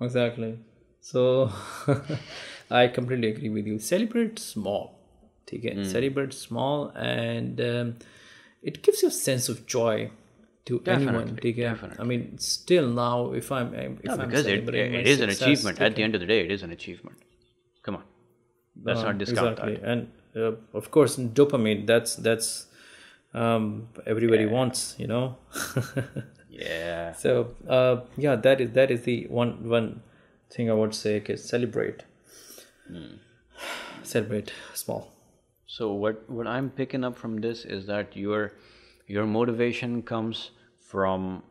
Exactly. So I completely agree with you. Celebrate small. ठीक Hmm. है? Celebrate small and um, it gives you a sense of joy to anyone. Definitely, ठीक है? I mean, still now, if I'm if No, I'm because it, celebrating my it is an success, achievement. ठीक At the end of the day, it is an achievement. Come on, let's not discount exactly that. and uh, of course dopamine that's that's um, everybody wants you know Yeah, so uh, yeah that is that is the one one thing i would say okay celebrate celebrate small So what what I'm picking up from this is that your your motivation comes from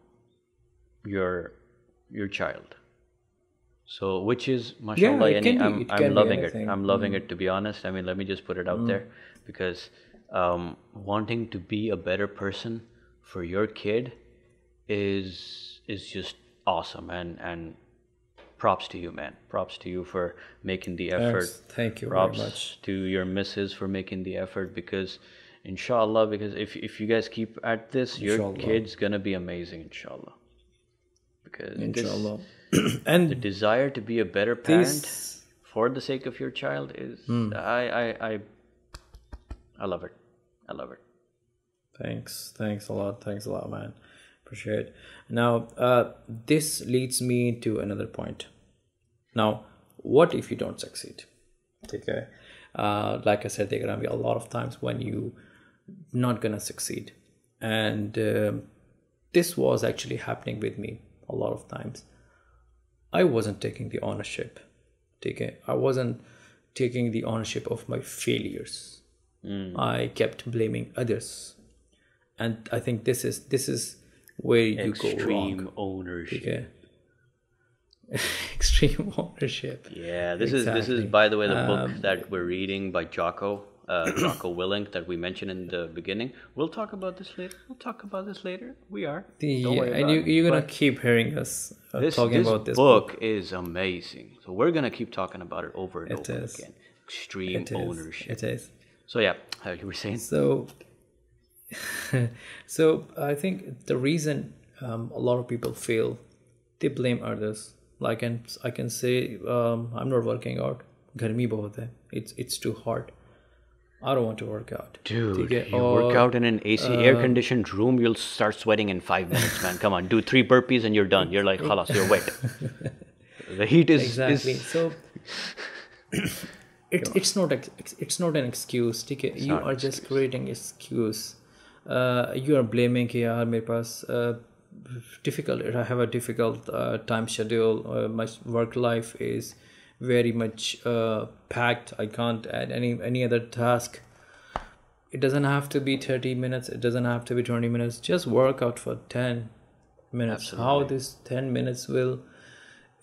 your your child. So which is mashallah it yani, can be- I'm I'm loving it. I'm loving it to be honest. I mean let me just put it out there because um, wanting to be a better person for your kid is is just awesome and and props to you, man. Props to you for making the effort. Thanks. Thank you props very much. to your missus for making the effort because inshallah because if if you guys keep at this your Inshallah. kid's gonna be amazing inshallah because this- Inshallah. the desire to be a better parent for the sake of your child is Hmm. I, I i i love it i love it thanks, thanks a lot, thanks a lot, man. Appreciate it. Now, uh, this leads me to another point. Now, what if you don't succeed? Okay, uh, like I said, there are gonna be a lot of times when you not gonna succeed, and um this was actually happening with me a lot of times. I wasn't taking the ownership. Okay, I wasn't taking the ownership of my failures. I kept blaming others, and I think this is this is where you go wrong. extreme ownership Okay. Extreme ownership. yeah this is this is by the way the book Um, that we're reading by Jocko uh, Jocko Willink that we mentioned in the beginning we'll talk about this later we'll talk about this later we are The, Don't worry and you, you're gonna But keep hearing us uh, this, talking this about this book, is amazing so we're gonna keep talking about it over and It over is. again extreme It is. ownership It is. so yeah how you were saying So, so I think the reason um, a lot of people fail, they blame others. Like and I can say, um, I'm not working out. गर्मी बहुत है. It's it's too hard. I don't want to work out. Dude, ठीक है? you work और- out in an AC air conditioned room, you'll start sweating in five minutes, man. Come on, do three burpees and you're done. You're like, halas, you're wet. the heat is, exactly is so it's it's not ex- it's not an excuse ठीक है you not an are just creating excuse uh, you are blaming कि यार मेरे पास uh, difficult I have a difficult uh, time schedule uh, my work life is very much uh, packed. I can't add any any other task. It doesn't have to be 30 minutes. It doesn't have to be 20 minutes. Just work out for 10 minutes. How this 10 minutes will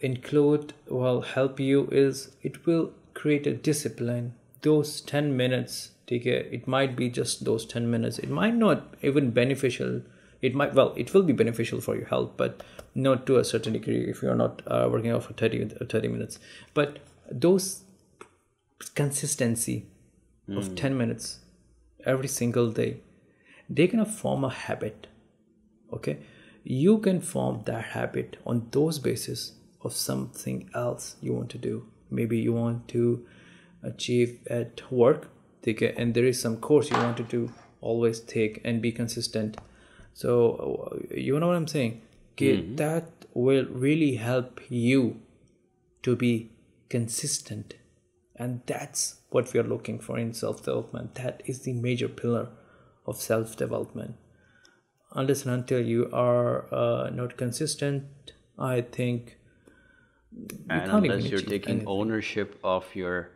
include will help you is it will create a discipline. Those 10 minutes take it might be just those 10 minutes. It might not even beneficial it might well it will be beneficial for your health but not to a certain degree if you're not uh, working out for 30 uh, 30 minutes. But those consistency of 10 minutes every single day they're gonna form a habit okay? You can form that habit on those basis of something else you want to do. Maybe you want to achieve at work take it and there is some course you wanted to do always take and be consistent so uh, you know what i'm saying? Okay, that will really help you to be consistent. And that's what we are looking for in self development that is the major pillar of self development unless and until you are uh, not consistent i think and unless you're taking anything. ownership of your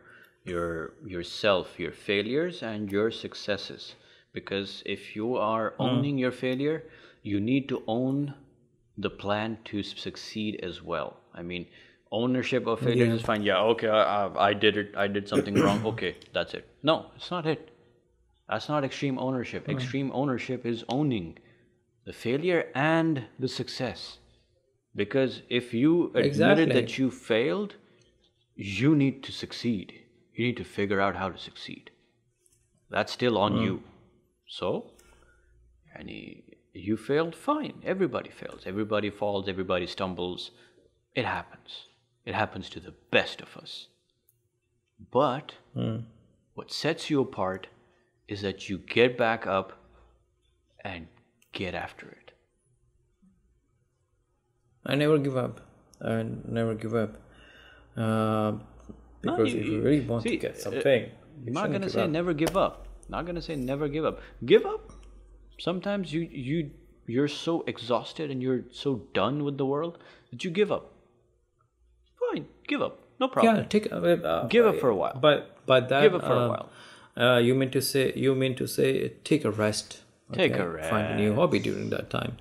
your yourself your failures and your successes because if you are Hmm. owning your failure you need to own the plan to succeed as well i mean ownership of failures is fine yeah okay I, I, did it i did something wrong okay that's it no it's not it that's not extreme ownership extreme ownership is owning the failure and the success because if you admitted Exactly. that you failed, you need to succeed. You need to figure out how to succeed. That's still on you. So, any you failed, fine. Everybody fails. Everybody falls. Everybody stumbles. It happens. It happens to the best of us. But what sets you apart is that you get back up and get after it. i never give up i never give up uh, because you- if you really want see, to get uh, something you I'm not gonna say up. never give up. Not gonna say never give up. Give up. Sometimes you you you're so exhausted and you're so done with the world that you give up. Fine, give up. No problem. yeah take uh, uh, Give up for a while. but but that Give up for a uh, while. uh, you mean to say you mean to say take a rest Take a rest. find a new hobby during that time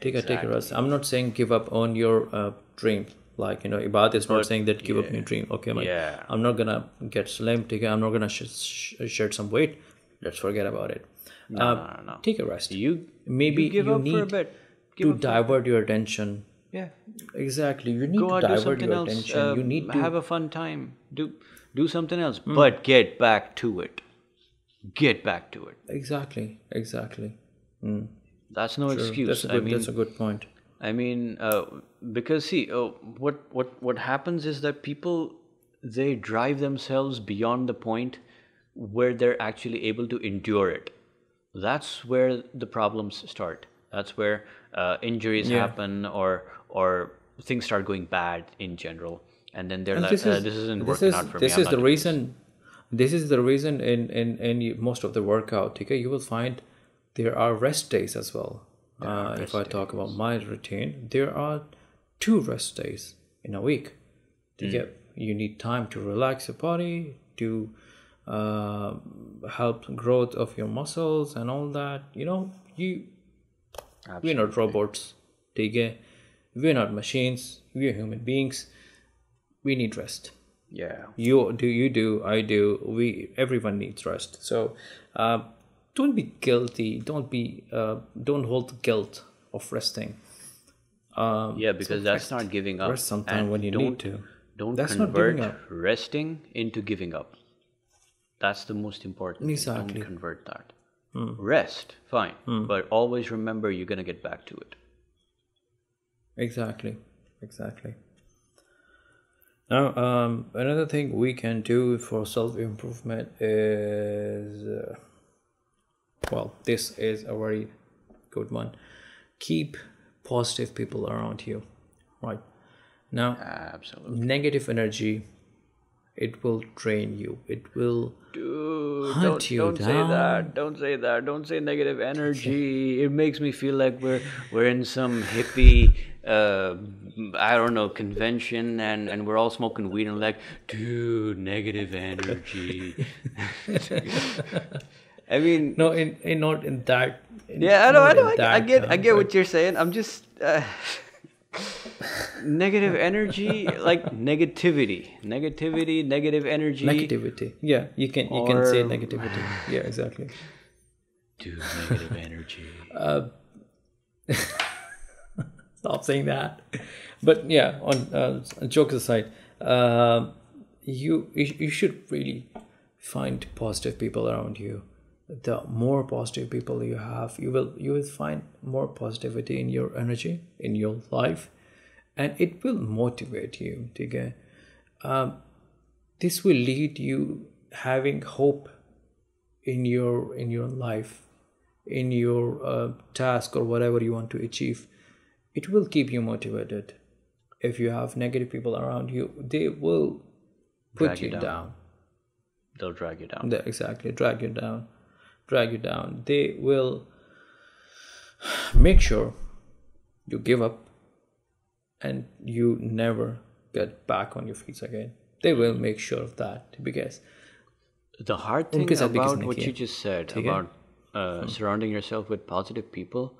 take a take a rest i'm not saying give up on your uh, dream like you know ibad is not saying that give up on your dream okay man Yeah. i'm not gonna get slim take i'm not gonna sh- sh- shed some weight let's forget about it. No, uh, no, no, no. take a rest. You maybe you give you up need for a bit. Give to for- divert your attention. Yeah. Exactly. You need go to divert your else attention. Uh, you need to have a fun time. Do do something else but get back to it. Get back to it. Exactly. Exactly. Mm. that's no excuse. That's a i good mean that's a good point. I mean, uh, because see, uh, what what what happens is that people they drive themselves beyond the point where they're actually able to endure it. That's where the problems start. That's where uh, injuries happen, or or things start going bad in general, and then they're like, this uh, is "This isn't this working is out for this me." is the reason this is the reason in in in most of the workout okay you will find there are rest days as well. Uh, if i talk about my routine there are two rest days in a week. Get you need time to relax your body to uh, help growth of your muscles and all that. You know you we're not robots okay? we're not machines. We're human beings. We need rest. Yeah, you do you do i do. We everyone needs rest. So uh, don't be guilty. Don't be uh, don't hold the guilt of resting. Um, yeah, because that's not giving up. rest sometime when you don't, need to. Don't That's convert up. resting into giving up. That's the most important. Exactly. Hmm. Don't convert that. Rest, fine, but always remember you're gonna get back to it. exactly exactly now um, another thing we can do for self-improvement is uh, well this is a very good one keep positive people around you right now Absolutely, negative energy it will drain you it will dude. Hunt don't you don't say that. Don't say that. Don't say negative energy. it makes me feel like we're we're in some hippie. Uh, I don't know convention and and we're all smoking weed and like dude negative energy I mean no in, in not in that in- Yeah, I know, I know. I, I get, I get what you're saying. I'm just uh, negative energy, like negativity, negativity, negative energy. negativity. Yeah you can you can say negativity. Yeah exactly. Dude, negative energy. stop saying that. But yeah on uh, jokes aside um you, you you should really find positive people around you the more positive people you have you will you will find more positivity in your energy in your life and it will motivate you to get um, this will lead you having hope in your in your life in your uh, task or whatever you want to achieve. It will keep you motivated. If you have negative people around you they will put Drag you you down. down, They'll drag you down. They- exactly drag you down drag you down. They will make sure you give up and you never get back on your feet again. They will make sure of that because the hard thing about what you just said about uh, hmm. surrounding yourself with positive people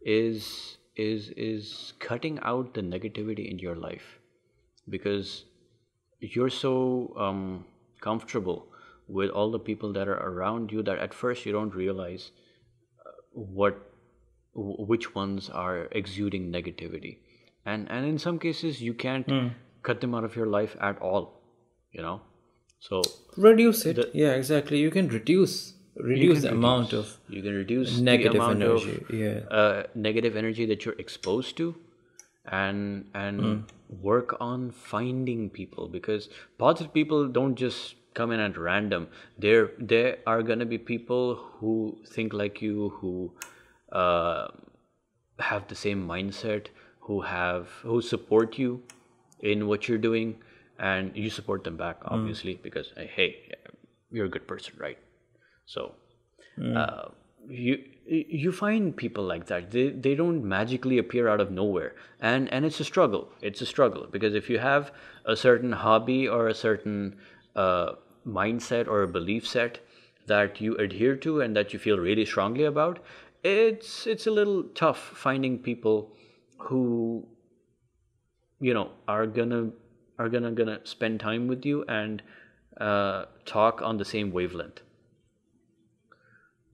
is is is cutting out the negativity in your life because you're so um, comfortable with all the people that are around you that at first you don't realize uh, what which ones are exuding negativity. And and in some cases you can't cut them out of your life at all you know? So reduce it. yeah exactly. You can reduce reduce the amount of you can reduce negative the energy. Of yeah. uh, negative energy that you're exposed to and and Hmm. work on finding people because positive people don't just come in at random. There there are going to be people who think like you who uh, have the same mindset who have who support you in what you're doing and you support them back obviously because uh, hey you're a good person right? So uh, you you find people like that. They, they don't magically appear out of nowhere. And and it's a struggle. It's a struggle. Because if you have a certain hobby or a certain uh, mindset or a belief set that you adhere to and that you feel really strongly about it's it's a little tough finding people who you know are gonna are gonna gonna spend time with you and uh, talk on the same wavelength.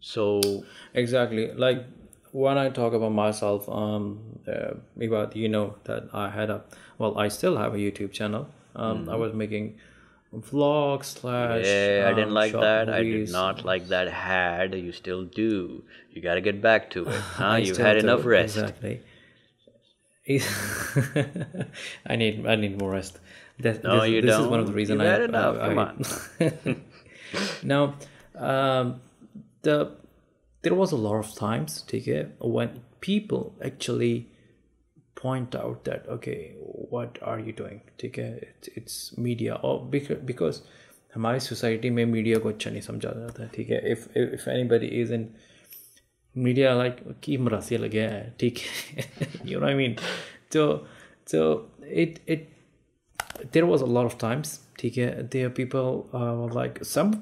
So exactly. Like when I talk about myself, um, uh, about you know that I had a well, I still have a YouTube channel. Um, I was making vlogs slash. Yeah, I didn't um, like that. I did not like that. Had you still do? You got to get back to it. Huh? You've had enough rest. Exactly. I need I need more rest. That, No, this, you this don't. is one of the reasons I had enough. I, Come I- on. now, um, the there was a lot of times, okay, when people actually point out that okay, what are you doing? Okay, it's, it's media or because because हमारी society में media को अच्छा नहीं समझा जाता है ठीक है if if anybody is in media like की मरासी लगे है ठीक है you know what I mean so so it it there was a lot of times ठीक है there are people uh, were like some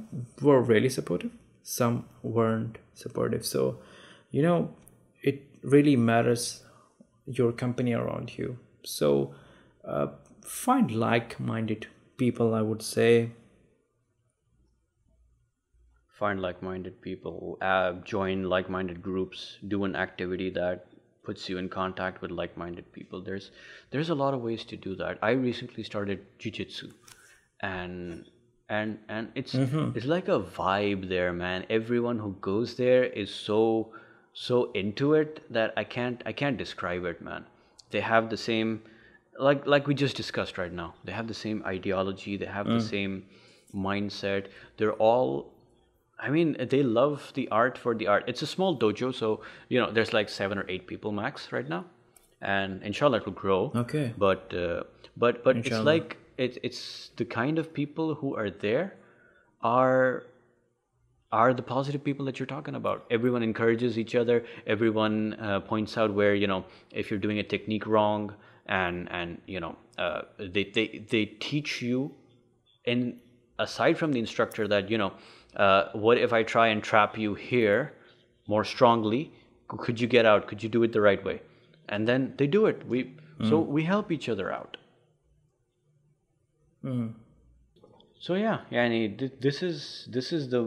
were really supportive some weren't supportive so you know it really matters your company around you so uh, find like-minded people i would say Find like-minded people. Uh, join like-minded groups. Do an activity that puts you in contact with like-minded people. There's there's a lot of ways to do that. I recently started jujitsu, and and and it's it's like a vibe there, man. Everyone who goes there is so so into it that I can't I can't describe it, man. They have the same like like we just discussed right now. They have the same ideology. They have the same mindset. They're all I mean, they love the art for the art. It's a small dojo, so you know, there's like seven or eight people max right now, and inshallah it will grow. Okay. But uh, but but it's like it's it's the kind of people who are there are are the positive people that you're talking about. Everyone encourages each other. Everyone uh, points out where you know if you're doing a technique wrong, and and you know uh, they they they teach you and aside from the instructor that you know uh, what if i try and trap you here more strongly? Could you get out? Could you do it the right way? And then they do it. We so we help each other out. So yeah. Yani th- this is this is the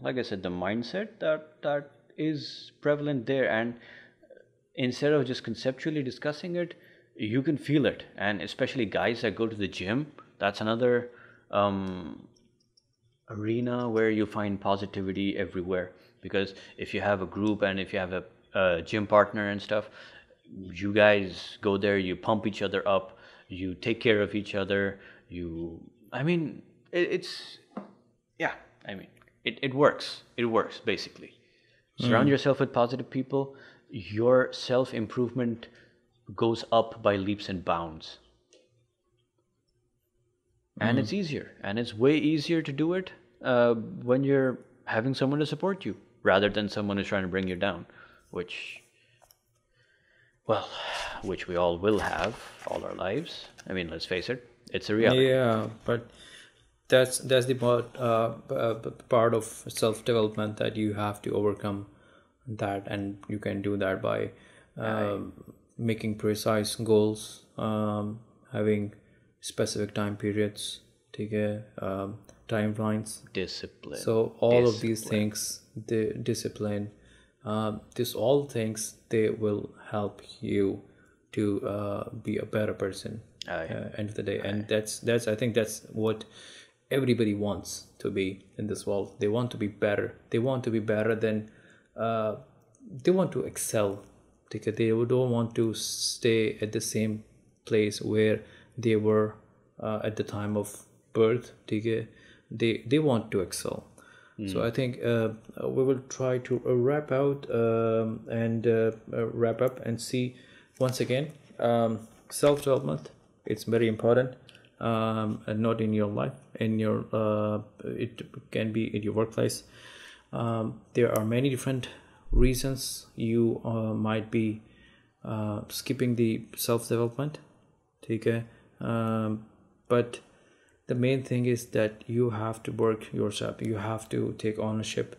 like i said the mindset that that is prevalent there and instead of just conceptually discussing it, you can feel it. And especially guys that go to the gym, that's another um, arena where you find positivity everywhere. Because if you have a group and if you have a, a gym partner and stuff, you guys go there, you pump each other up, you take care of each other. You, I mean, it, it's, yeah, I mean, it, it works. It works basically. Surround yourself with positive people. Your self improvement goes up by leaps and bounds. And it's easier. And it's way easier to do it uh, when you're having someone to support you rather than someone who's trying to bring you down, which, well, which we all will have all our lives. I mean, let's face it, it's a reality. yeah but that's that's the part uh, uh, part of self development that you have to overcome that and you can do that by um, making precise goals um, having specific time periods take a um, timelines. Discipline. so all of these things the discipline um, this all things they will help you to uh, be a better person Aye. uh, end of the day. And that's that's i think that's what everybody wants to be in this world. They want to be better. They want to be better than uh, they want to excel. Because they don't want to stay at the same place where they were uh, at the time of birth. They they want to excel. So i think uh, uh, we will try to uh, wrap out um, and uh, uh, wrap up and see once again um, self development it's very important um, and not in your life in your uh, it can be in your workplace. Um, there are many different reasons you uh, might be uh, skipping the self development okay? Um, but the main thing is that you have to work yourself. You have to take ownership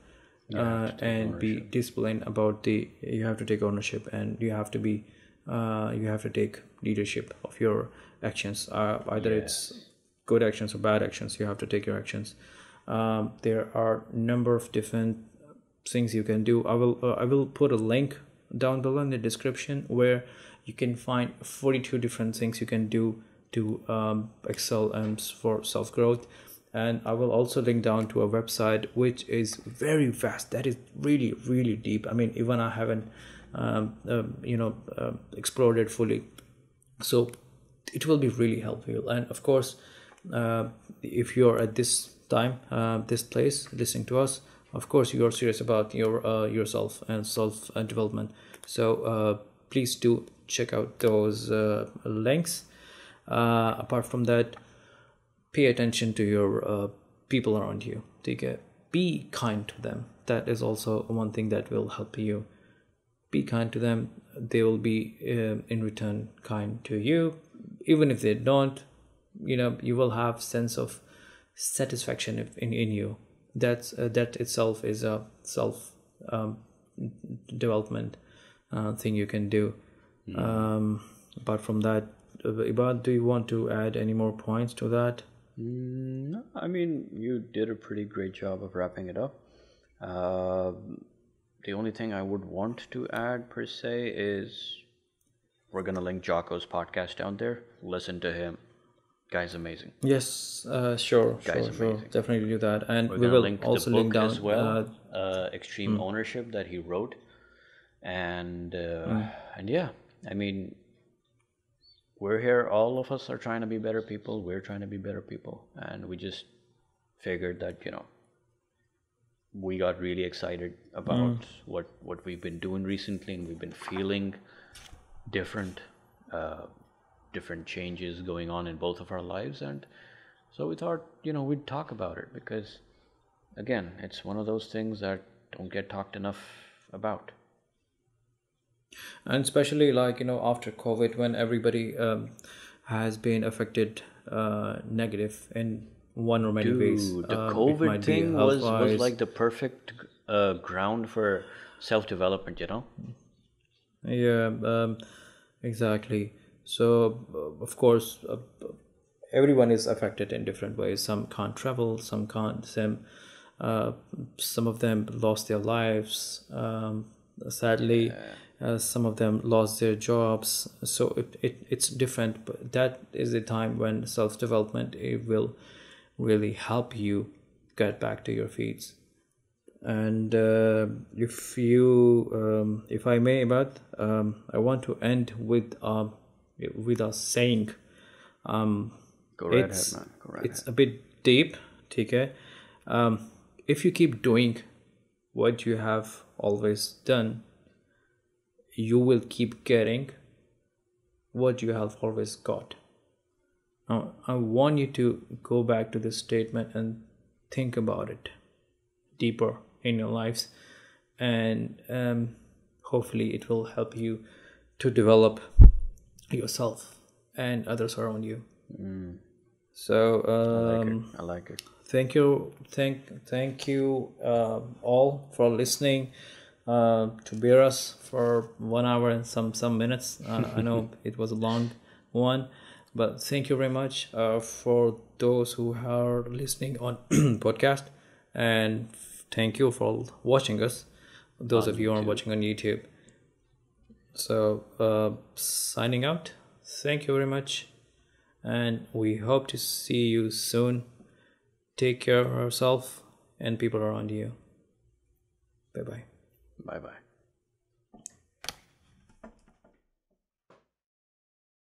uh, and be disciplined about the you have to take ownership and you have to be uh, you have to take leadership of your actions uh, either it's good actions or bad actions you have to take your actions. Um, there are number of different things you can do. I will uh, i will put a link down below in the description where you can find 42 different things you can do to um, excel and for self growth and i will also link down to a website which is very vast. That is really really deep. I mean even i haven't um, um, you know uh, explored it fully. So it will be really helpful. And of course uh, if you're at this time uh, this place listening to us of course you're serious about your uh, yourself and self development so uh, please do check out those uh, links. Apart from that pay attention to your people around you. Okay be kind to them. That is also one thing that will help you. Be kind to them. They will be in return kind to you. Even if they don't you know you will have sense of satisfaction in, in you that's uh, that itself is a self um, development uh, thing you can do mm. um, apart from that uh, Ibad, do you want to add any more points to that Mm, no, I mean, you did a pretty great job of wrapping it up. Uh, the only thing I would want to add, per se, is we're going to link Jocko's podcast down there. Listen to him. Guy's amazing. Yes, uh, sure, Guy's sure, sure. Definitely do that. And we're we will link also link down as well. Uh, uh, Extreme mm. Ownership that he wrote. And, mm. and yeah, I mean, we're here all of us are trying to be better people we're trying to be better people and we just figured that you know we got really excited about mm. what what we've been doing recently and we've been feeling different uh, different changes going on in both of our lives and so we thought you know we'd talk about it because again it's one of those things that don't get talked enough about. And especially like you know after covid when everybody um, has been affected uh, negative in one or many Dude, ways the um, covid thing was, was like the perfect uh, ground for self-development you know? Yeah um, exactly so uh, of course uh, everyone is affected in different ways. Some can't travel some can't some uh, some of them lost their lives um, sadly. Uh, some of them lost their jobs. So it, it it's different but that is the time when self-development it will really help you get back to your feet. And uh, if you um, if i may but um, i want to end with uh, with a saying um, Go right it's, ahead, right it's a bit deep okay um, if you keep doing what you have always done you will keep getting what you have always got. Now, I want you to go back to this statement and think about it deeper in your lives, and um, hopefully, it will help you to develop yourself and others around you. Mm. So, um, I, like I like it. Thank you, thank, thank you uh, all for listening uh, to bear us for one hour and some some minutes. Uh, I know it was a long one, but thank you very much uh, for those who are listening on podcast, and thank you for watching us. Those on of you who are watching on YouTube. So uh, signing out. Thank you very much, and we hope to see you soon. Take care of yourself and people around you. Bye bye. Bye bye.